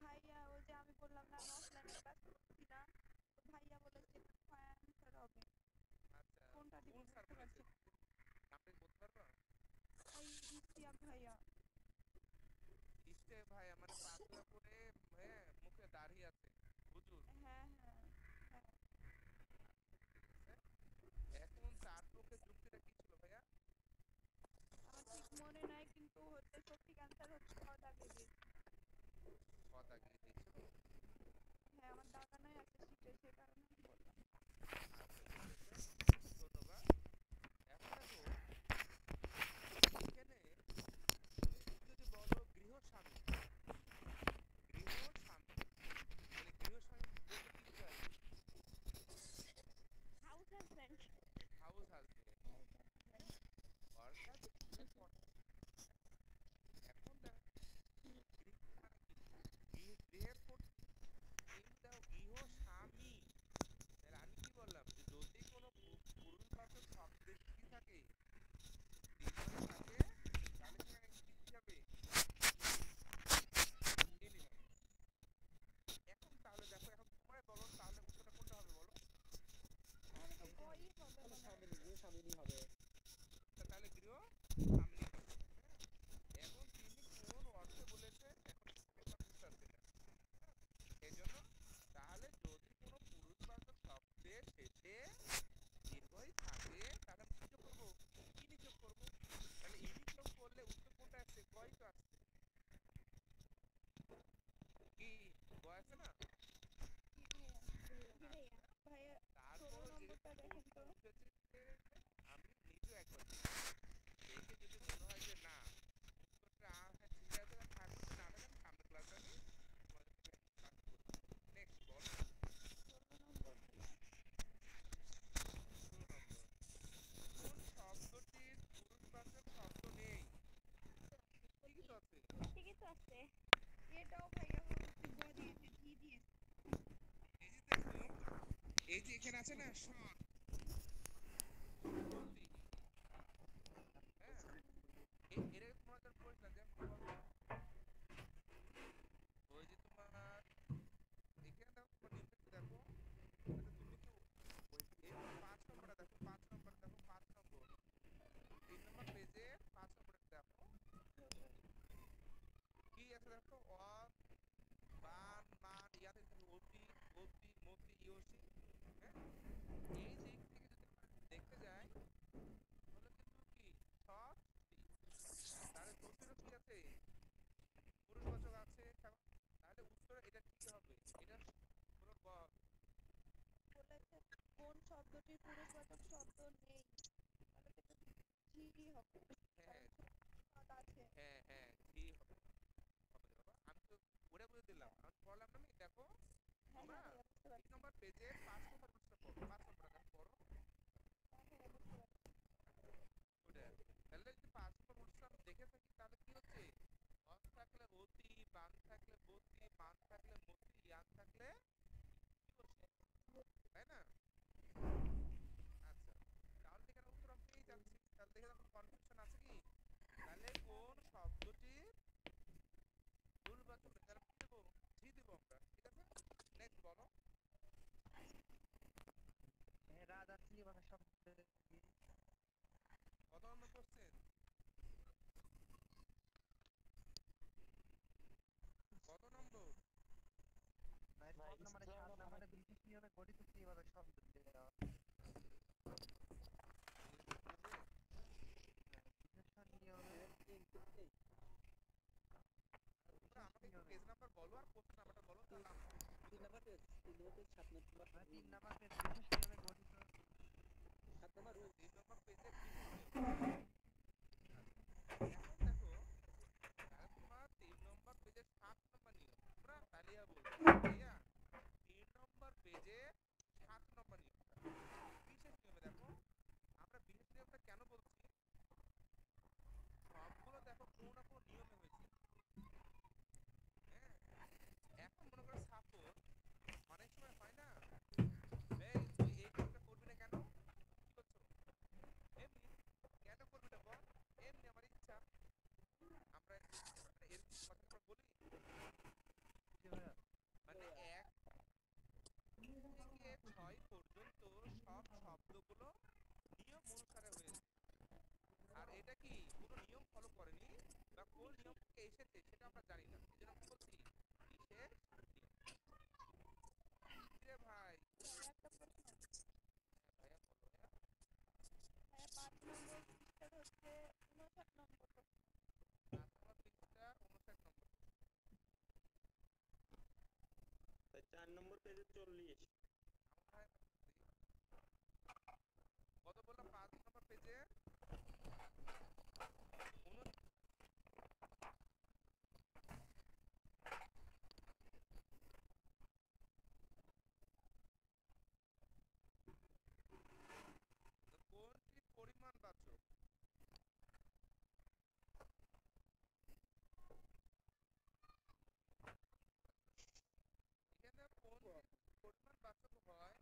ভাইয়া ভাইয়া কোনটা ভাইয়া। ইস্টে ভাই আমার পাতলা করে হ্যাঁ মুখে দাড়ি আছে। হুজুর হ্যাঁ হ্যাঁ হ্যাঁ এখন তার পক্ষে যুক্তিটা কি ছিল ভাইয়া আমার ঠিক মনে নাই কিন্তু হচ্ছে সঠিক অ্যান্সার হচ্ছে কথা দিদি কথা কি দিয়েছিল হ্যাঁ আমার দাদা নাই একটা শিখে সে কারণে আমি বললাম ধন্যবাদ এখন দেখো এখানে যদি বলো গৃহ স্বামী গৃহ স্বামী মানে গৃহ স্বামী বলতে কি বোঝায় হাউস হাজব্যান্ড হাউস হাজবেন্ড অর্থাৎ এখন দেখ গৃহ মানে কি? গৃহ- গৃহের পর- কিন্তু দেখো গৃহ স্বামী তাহলে আমি কি বললাম যে যদি কোনো পু- পুরুষবাচক শব্দের কি থাকে দীর্ঘ থাকে তাহলে সেখানে কি হিসাবে ইনি হবে। এখন তাহলে দেখো এখন তোমায় বলো তাহলে উত্তরটা কোনটা হবে বলো তাহলে তো কই হবে তাহলে মনে হয়। স্বামী গৃহ স্বামীনই হবে তা- তাহলে গৃহ সামনে হবে। হ্যাঁ? এখন তিনি কোন অর্থে বলেছে এখন সেটা বুঝতে পারছি না। হ্যাঁ? এই জন্য তাহলে যদি কোনো পুরুষবাচক শব্দের শেষে দীর্ঘই থাকে তাহলে আমি কি যোগ করব ইনি যোগ করব তাহলে ইনি যোগ করলে উত্তর কোনটা আসছে গয় তো আসছে কি গয় আছে না ভাইয়া তারপর ষোলো যেহেতু নম্বরটা দেখেন তো উঠেছে আমি নিজেও একবার দেখি। দেখে যদি মনে হয় যে না উত্তরটা আ, হ্যাঁ, ঠিক আছে বা থাকবে না হলে আমি সামনের ক্লাসে আমি তোমাদেরকে পাস করব নেক্সট বল ষোলো নম্বর ষোলো নম্বর কোন শব্দটির পুরুষবাচক শব্দ নেই ঠিকই তো আছে ঠিকই তো আছে এটাও ভাইয়া হচ্ছে ব দিয়েছে জি দিয়েছে এই যে দেখো এই যে এখানে আছে না আমি তো ওটা দিলাম আমি পড়লাম না দেখো এক নম্বর পেজে পাঁচ নম্বর প্রশ্ন পড়ো পাঁচ তাহলে যদি পাঁচ নম্বর আমি দেখে থাকি তাহলে কি হচ্ছে অস থাকলে গতি বান থাকলে গতি মান থাকলে মতি ইয়ান থাকলে তাই না রাজা শ্রীবাসা শব্দ কত নম্বর কোশ্চেন কত নম্বর গঠিত দেওয়া নিয়মে তোমরা আমাকে একটু পেজ নাম্বার বলো আর কোশ্চেন নাম্বারটা বলো তিন নাম্বার পেজ তিন নাম্বার পেজ সাত নাম্বার তিন নম্বর পেজ কেন বলছি? সবগুলো দেখো কোনো না কোনো নিয়মে হয়েছে হ্যাঁ এখন মনে করো সাপোজ অনেক সময় হয় না এই তুই এই কাজটা করবি না কেন কি করছ এমনি কেন করবি না বল এমনি আমার ইচ্ছা আমরা মানে এরকম কথা আমরা বলি মানে এক থেকে ছয় পর্যন্ত সব শব্দগুলো নিয়ম অনুসারে হয়েছে আর এটা কি কোনো নিয়ম ফলো করেনি বা কোন নিয়ম এসেছে সেটা আমরা জানি না এই জন্য আমরা বলছি বিশেষ নিয়ম রে ভাই একটা প্রশ্ন ভাইয়া বলো হ্যাঁ ভাইয়া পাঁচ নম্বর পৃষ্ঠা হচ্ছে উনষাট নম্বর প্রশ্ন পাঁচ নম্বর পৃষ্ঠা উনষাট নম্বর তাই চার নম্বর পেজে চল্লিশ আমার কত বললাম পাঁচ নম্বর পেজে কোনটি পরিমাণ বাচক এখানে পরিমাণ বাচক হয়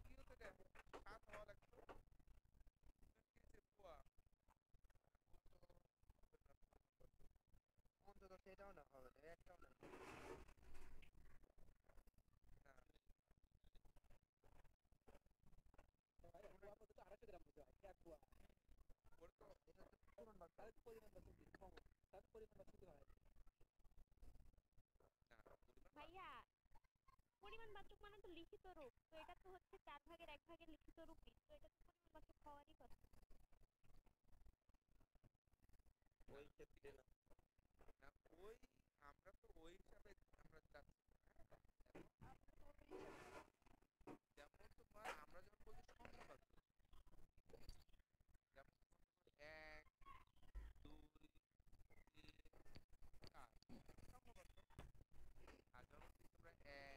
কি হতে দেখো সাত হওয়া লাগতো পোয়া অন্তত সেটাও না হবে না একটাও না ভাই পোয়া পর্যন্ত আড়াইশো গ্রাম হতে হয় এক পোয়া ওর তো এটা হচ্ছে পূরণ বাক্য তাহলে পরিমাণ বা শুদ্ধি কম তাহলে পরিমাণ বা শুদ্ধি হয় না পরিমাণ ভাইয়া পরিমাণ বাচক মানে তো লিখিত রূপ। তো এটা তো হচ্ছে চার ভাগের এক ভাগের লিখিত রূপই তো এটা তো পরিমাণ বাচক হওয়ারই কথা। ওই ক্ষেত্রে না। ওই আমরা তো ওই হিসাবে আমরা যাচ্ছি না, হ্যাঁ? যেমন তোমার আমরা যখন বলছি সংখ্যাবাচক যেমন এক দুই তিন চার সংখ্যাবাচক আর যখন বলছি তোমরা এক দুই তিন ওটা হচ্ছে কি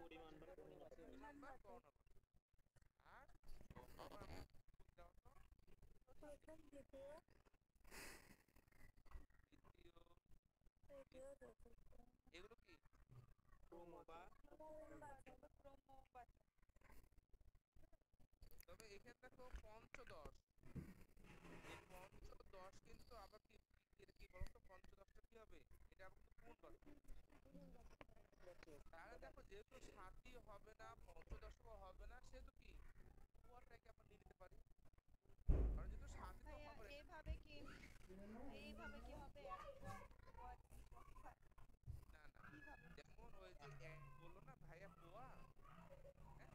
পরিমাণ বা পরিমাণ বা গণনা আর আমার দাও তো দ্বিতীয় তবে এখানে দেখো পঞ্চদশ এই পঞ্চদশ কিন্তু আবার কি কি- বলতো পঞ্চদশটা কি হবে এটা আবার কিন্তু বাক্য তাহলে দেখো যেহেতু সাতই হবে না পঞ্চদশও হবে না সেহেতু কি? উপরটাকে আমরা নিয়ে নিতে পারি। কারণ যেহেতু সাতই তো ভাইয়া হবে না এইভাবে কি এইভাবে কি হবে এক পোয়া, পোয়া, তিন পোয়া, কি হয়? না না কীভাবে যেমন ওই যে এক বলল না ভাইয়া পোয়া হ্যাঁ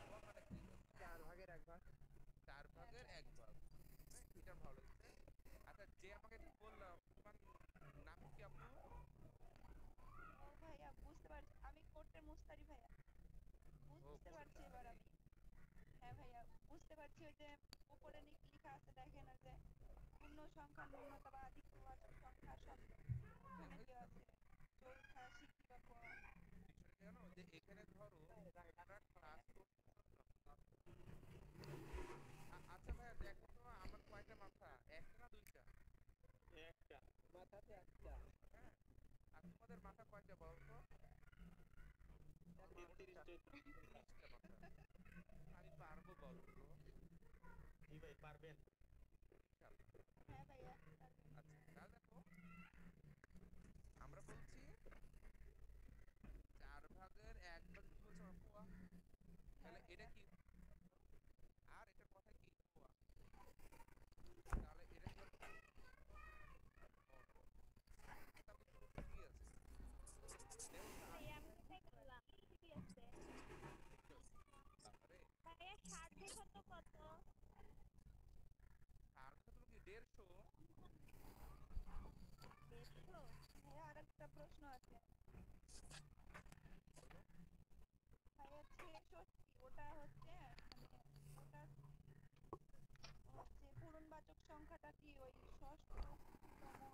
পোয়া মানে কি চার ভাগের এক ভাগ চার ভাগের এক ভাগ হ্যাঁ, এটা ভালো লাগছে আচ্ছা যে আমাকে বললাম তোমার নাম কি আপু ও ভাইয়া বুঝতে পারছি আমি কোর্টের মুস্তারি ভাইয়া বুঝতে পারছি এবার আমি। হ্যাঁ ভাইয়া বুঝতে পারছি ওই যে উপরে লেখা আছে দেখেন ওই যে পূর্ণ সংখ্যা ন্যূনতা বা আধিক্যবাচক সংখ্যা শব্দ ওখানে দেওয়া আছে? চৌথা সিদ্ধি বা পোয়া। বিষয়টা কি জানো যে এখানে ধরো আচ্ছা ভাইয়া দেখো তো আমার কয়টা মাথা? একটা না দুইটা? একটা। মাথাতে একটা। তোমাদের মাথা কয়টা বলো তো তেত্রিশটা তিরিশটা মাথা আমি পারব বলো তো জি ভাই পারবেন ইনশাআল্লাহ হ্যাঁ ভাইয়া পারবেন। আচ্ছা তাহলে দেখো আমরা বলছি চার ভাগের এক ভাগ কি বলছে আমার পোয়া তাহলে এটা কি আর এটা কথা কি পোয়া তাহলে এটা কি বলছে? ও, তাহলে তো ঠিকই আছে ভাইয়া আমি সেটাই করলাম ঠিকই আছে বাবারে ভাইয়া সার্ধে কত কত আর তুমি কি দেড়শো দেড়শো আরেকটা প্রশ্ন আছে। ওটা হচ্ছে মানে ওটা হচ্ছে পূরণবাচক সংখ্যাটা কি ওই ষষ্ঠতম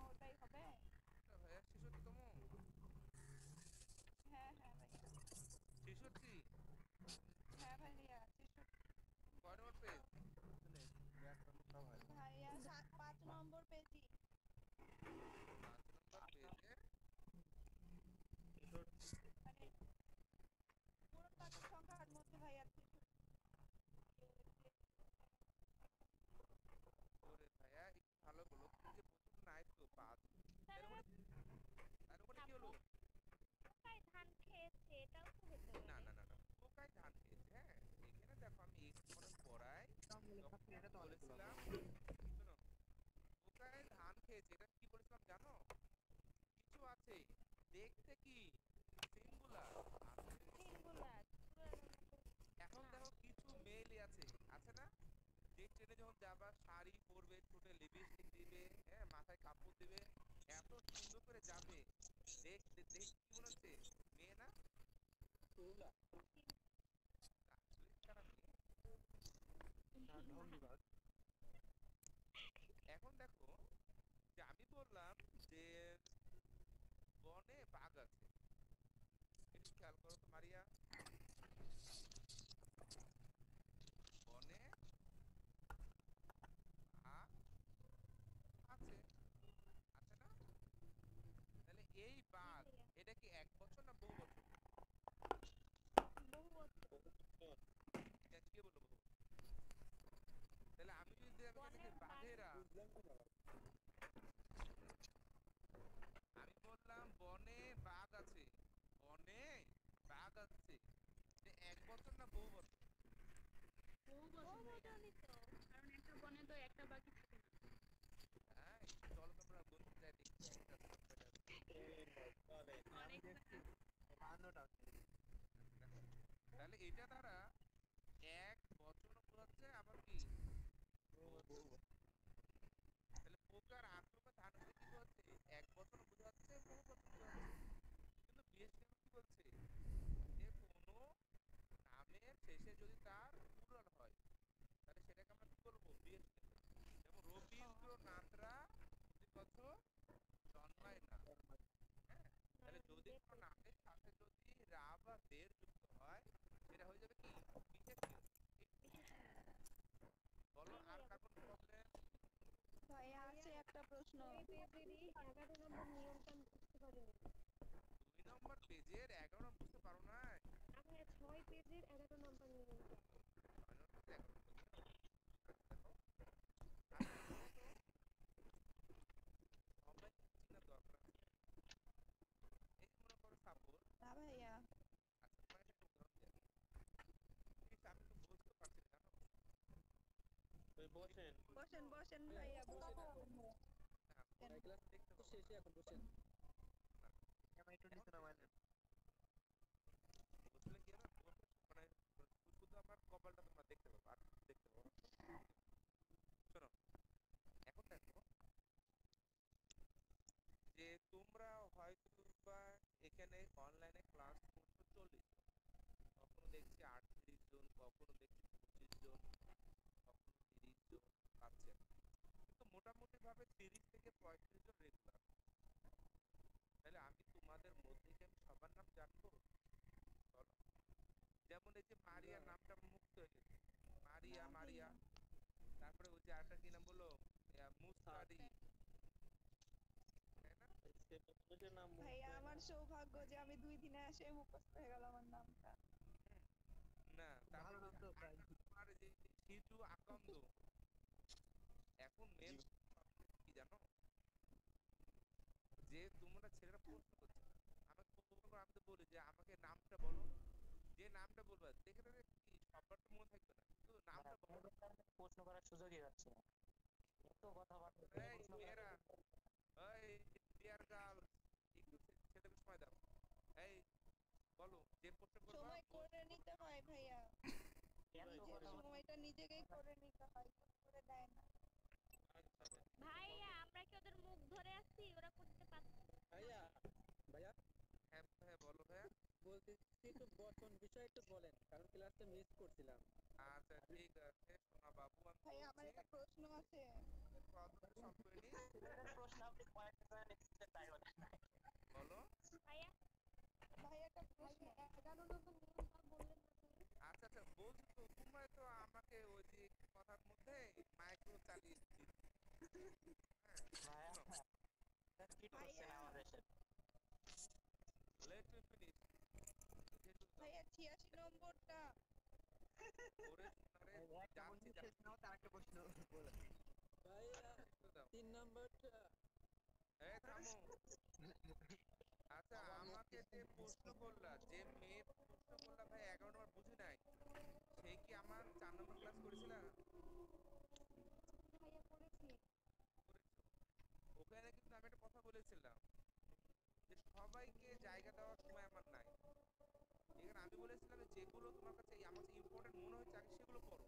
ওটাই হবে? ভাইয়া ছেষট্টিতম হ্যাঁ হ্যাঁ ভাইয়া। ছেষট্টি? হ্যাঁ ভাইয়া ছেষট্টি। কয় নম্বর পেজ ভাইয়া সাত পাঁচ নম্বর পেজি পাঁচ নম্বর পেজে মানে পূরণবাচক সংখ্যার মধ্যে ভাইয়া ছেষট্টি ওরে ভাইয়া একটু ভালো বলো তুমি যে প্রথম নাই তো পাঁচ তার মানে তার মানে কি হলো পোকায় ধান খেয়েছে এটাও তো হতে না পারে না না না পোকায় ধান খেয়েছে হ্যাঁ এখানে দেখো আমি এক্সপোনেন্ট পড়াই এটা তো অনেকগুলো বলেছিলাম শোনো পোকায় ধান খেয়েছে এটা কি বলেছিলাম জানো কিছু আছে দেখতে কি? সিঙ্গুলার এখন দেখো কিছু মেলই আছে আছে না যে ট্রেনে যখন যাবা শাড়ি পরবে ঠোঁটে লিপস্টিক দিবে হ্যাঁ মাথায় কাপড় দিবে এত সুন্দর করে যাবে। দেখ দেখ কি মনে হচ্ছে? মেয়ে না? এখন দেখো যে আমি বললাম যে বনে বাঘ আছে। খেয়াল করো তো মারিয়া বনে বাঘ আছে আছে না তাহলে এই বাঘ এটা কি এক বছর না বহু বছর বহু বছর এটা কে বলল বহু বছর? তাহলে আমি যদি আমি বললাম বনে বাঘ আছে বনে বাঘ আছে এক বছর না বহু বছর বহু বছরই তো কারণ একটা বনে তো একটা বাকি থাকে না হ্যাঁ চলো তোমরা বন্ধু যাই দেখি একটা আমি অনেক দেখছি বান্নটা তাহলে এটা দ্বারা এক বছর বোঝাচ্ছে আবার কি? তাহলে পোকার আক্রমণ ধান কি বলছে এক বছর বোঝাচ্ছে বহু বচন বোঝাচ্ছে কিন্তু বিএসটি কি বলছে? যে কোনো নামের শেষে যদি তার প্লুরাল হয় তাহলে সেটাকে আমরা কি বলব বিএসটি যেমন রবীন্দ্র নাথরা প্রতি বছর জন্মায় না হ্যাঁ তাহলে যদি কোনো নামের সাথে যদি রা বা দের যুক্ত হয় সেটা হয়ে যাবে কি বিশেষ্য বলো আর কার কোনো প্রবলেম ভাইয়া আছে একটা প্রশ্ন। দুই নম্বর পেজের এগারো নম্বর বুঝতে পারো না? ছয় পেজের এগারো নম্বর সাপোজ না ভাইয়া বসেন। বসেন বসেন ভাইয়া বসেন? পাবো শেষে এখন বসেন আমি একটু নিচে নামাই দেন বসলে কি হবে বসে মানে শুধু আমার কপালটা তোমরা দেখতে পাবো আর দেখতে পাবো শোনো এখন দেখো যে তোমরা হয়তো বা এখানে অনলাইনে ক্লাস করছ চল্লিশ কখনো দেখছি আটত্রিশ জন কখনো দেখছি পঁচিশ জন কখনো তিরিশ জন পাচ্ছেন কিন্তু মোটামুটি ভাবে তিরিশ থেকে পঁয়ত্রিশ জন রেগুলার তাহলে আমি তোমাদের মধ্যে কি আমি সবার নাম জানব? বলো। যেমন এই যে মারিয়া নামটা মুক্ত হয়ে গেছে। মারিয়া মারিয়া। তারপরে ওই যে আরেকটা কি নাম ইয়া, মুস্তারি ভাইয়া আমার সৌভাগ্য যে আমি দুই দিনে এসে মুখস্থ হয়ে গেল আমার নামটা। না তারপরে ভালো নাম তো প্রায় তোমার যে সিজু আকন্দ। এখন মেন কি জানো যে তোমরা ছেলেরা প্রশ্ন করছ আমাকে প্রশ্ন করে আমি তো বলি যে আমাকে নামটা বলো। যে নামটা বলবা দেখে দেখে কি সবার তো মনে থাকবে না। কিন্তু নামটা বলো। প্রশ্ন করার সুযোগই হচ্ছে না। এত কথাবার্তা এই মেয়েরা এই ডিয়ার গার্ল একটু ছেলেকে সময় দাও। এই বলো যে প্রশ্ন করবা সময় করে নিতে হয় ভাইয়া। সময়টা নিজেকেই করে নিতে হয় করে দেয় না। ভাইয়া আমরা কি ওদের মুখ ধরে আছি? ওরা করতে পারছে ভাইয়া ভাইয়া হ্যাঁ হ্যাঁ বলো ভাইয়া। বলতেছি একটু বর্তমান বিষয় একটু বলেন কারণ ক্লাসটা মিস করছিলাম। আচ্ছা ঠিক আছে সোনা বাবু আমি ভাইয়া আমার একটা প্রশ্ন আছে। প্রশ্ন আপনি কয়েকটা লিখতে তাই বলো। ভাইয়া? ভাইয়া একটা প্রশ্ন এগারো নম্বর বললেন আচ্ছা আচ্ছা বলছি তো তোমরা তো আমাকে ওই যে কথার মধ্যে মাইক্রো চালিয়ে তিন নম্বরটা আচ্ছা আমাকে যে প্রশ্ন করলা, যে মেয়ে প্রশ্ন করলা, ভাই এগারো নম্বর বুঝি নাই। সে কি আমার চার নম্বর ক্লাস করেছিল ভাইয়া করেছি ওখানে কিন্তু আমি একটা কথা বলেছিলাম যে সবাইকে জায়গা দেওয়ার সময় আমার নাই। এখানে আমি বলেছিলাম যেগুলো তোমার কাছে আমার ইম্পর্টেন্ট মনে হচ্ছে আগে সেগুলো করো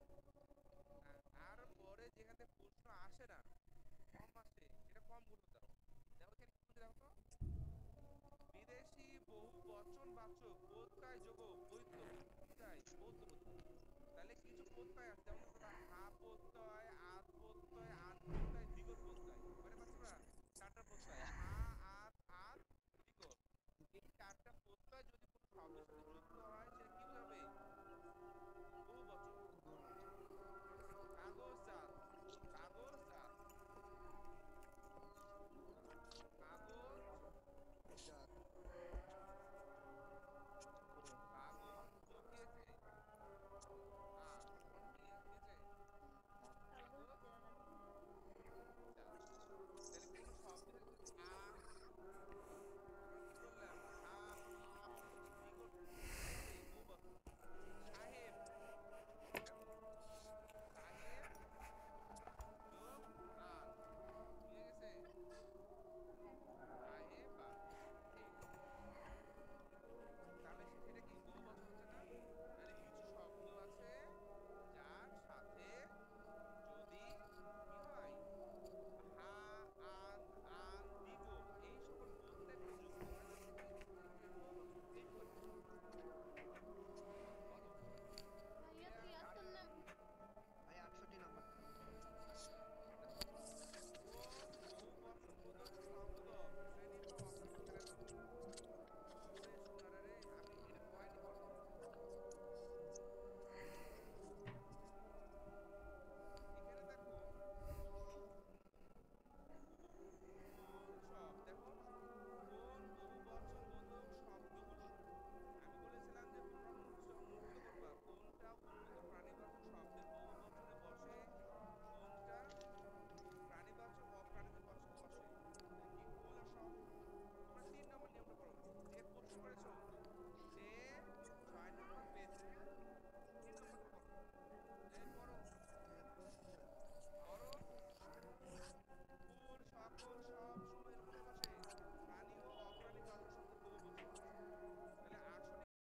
আর পরে যেখান প্রশ্ন আসে না, কম আসে, সেটা কম গুরুত্ব দাও দেখো এখানে কি দেখো তো? বিদেশি বহু বচন বাচক, বোধকায় যোগ বৈধ বোধকায় বৌদ্ধ তাহলে কিছু বোধকায় আছে, যেমন ধরো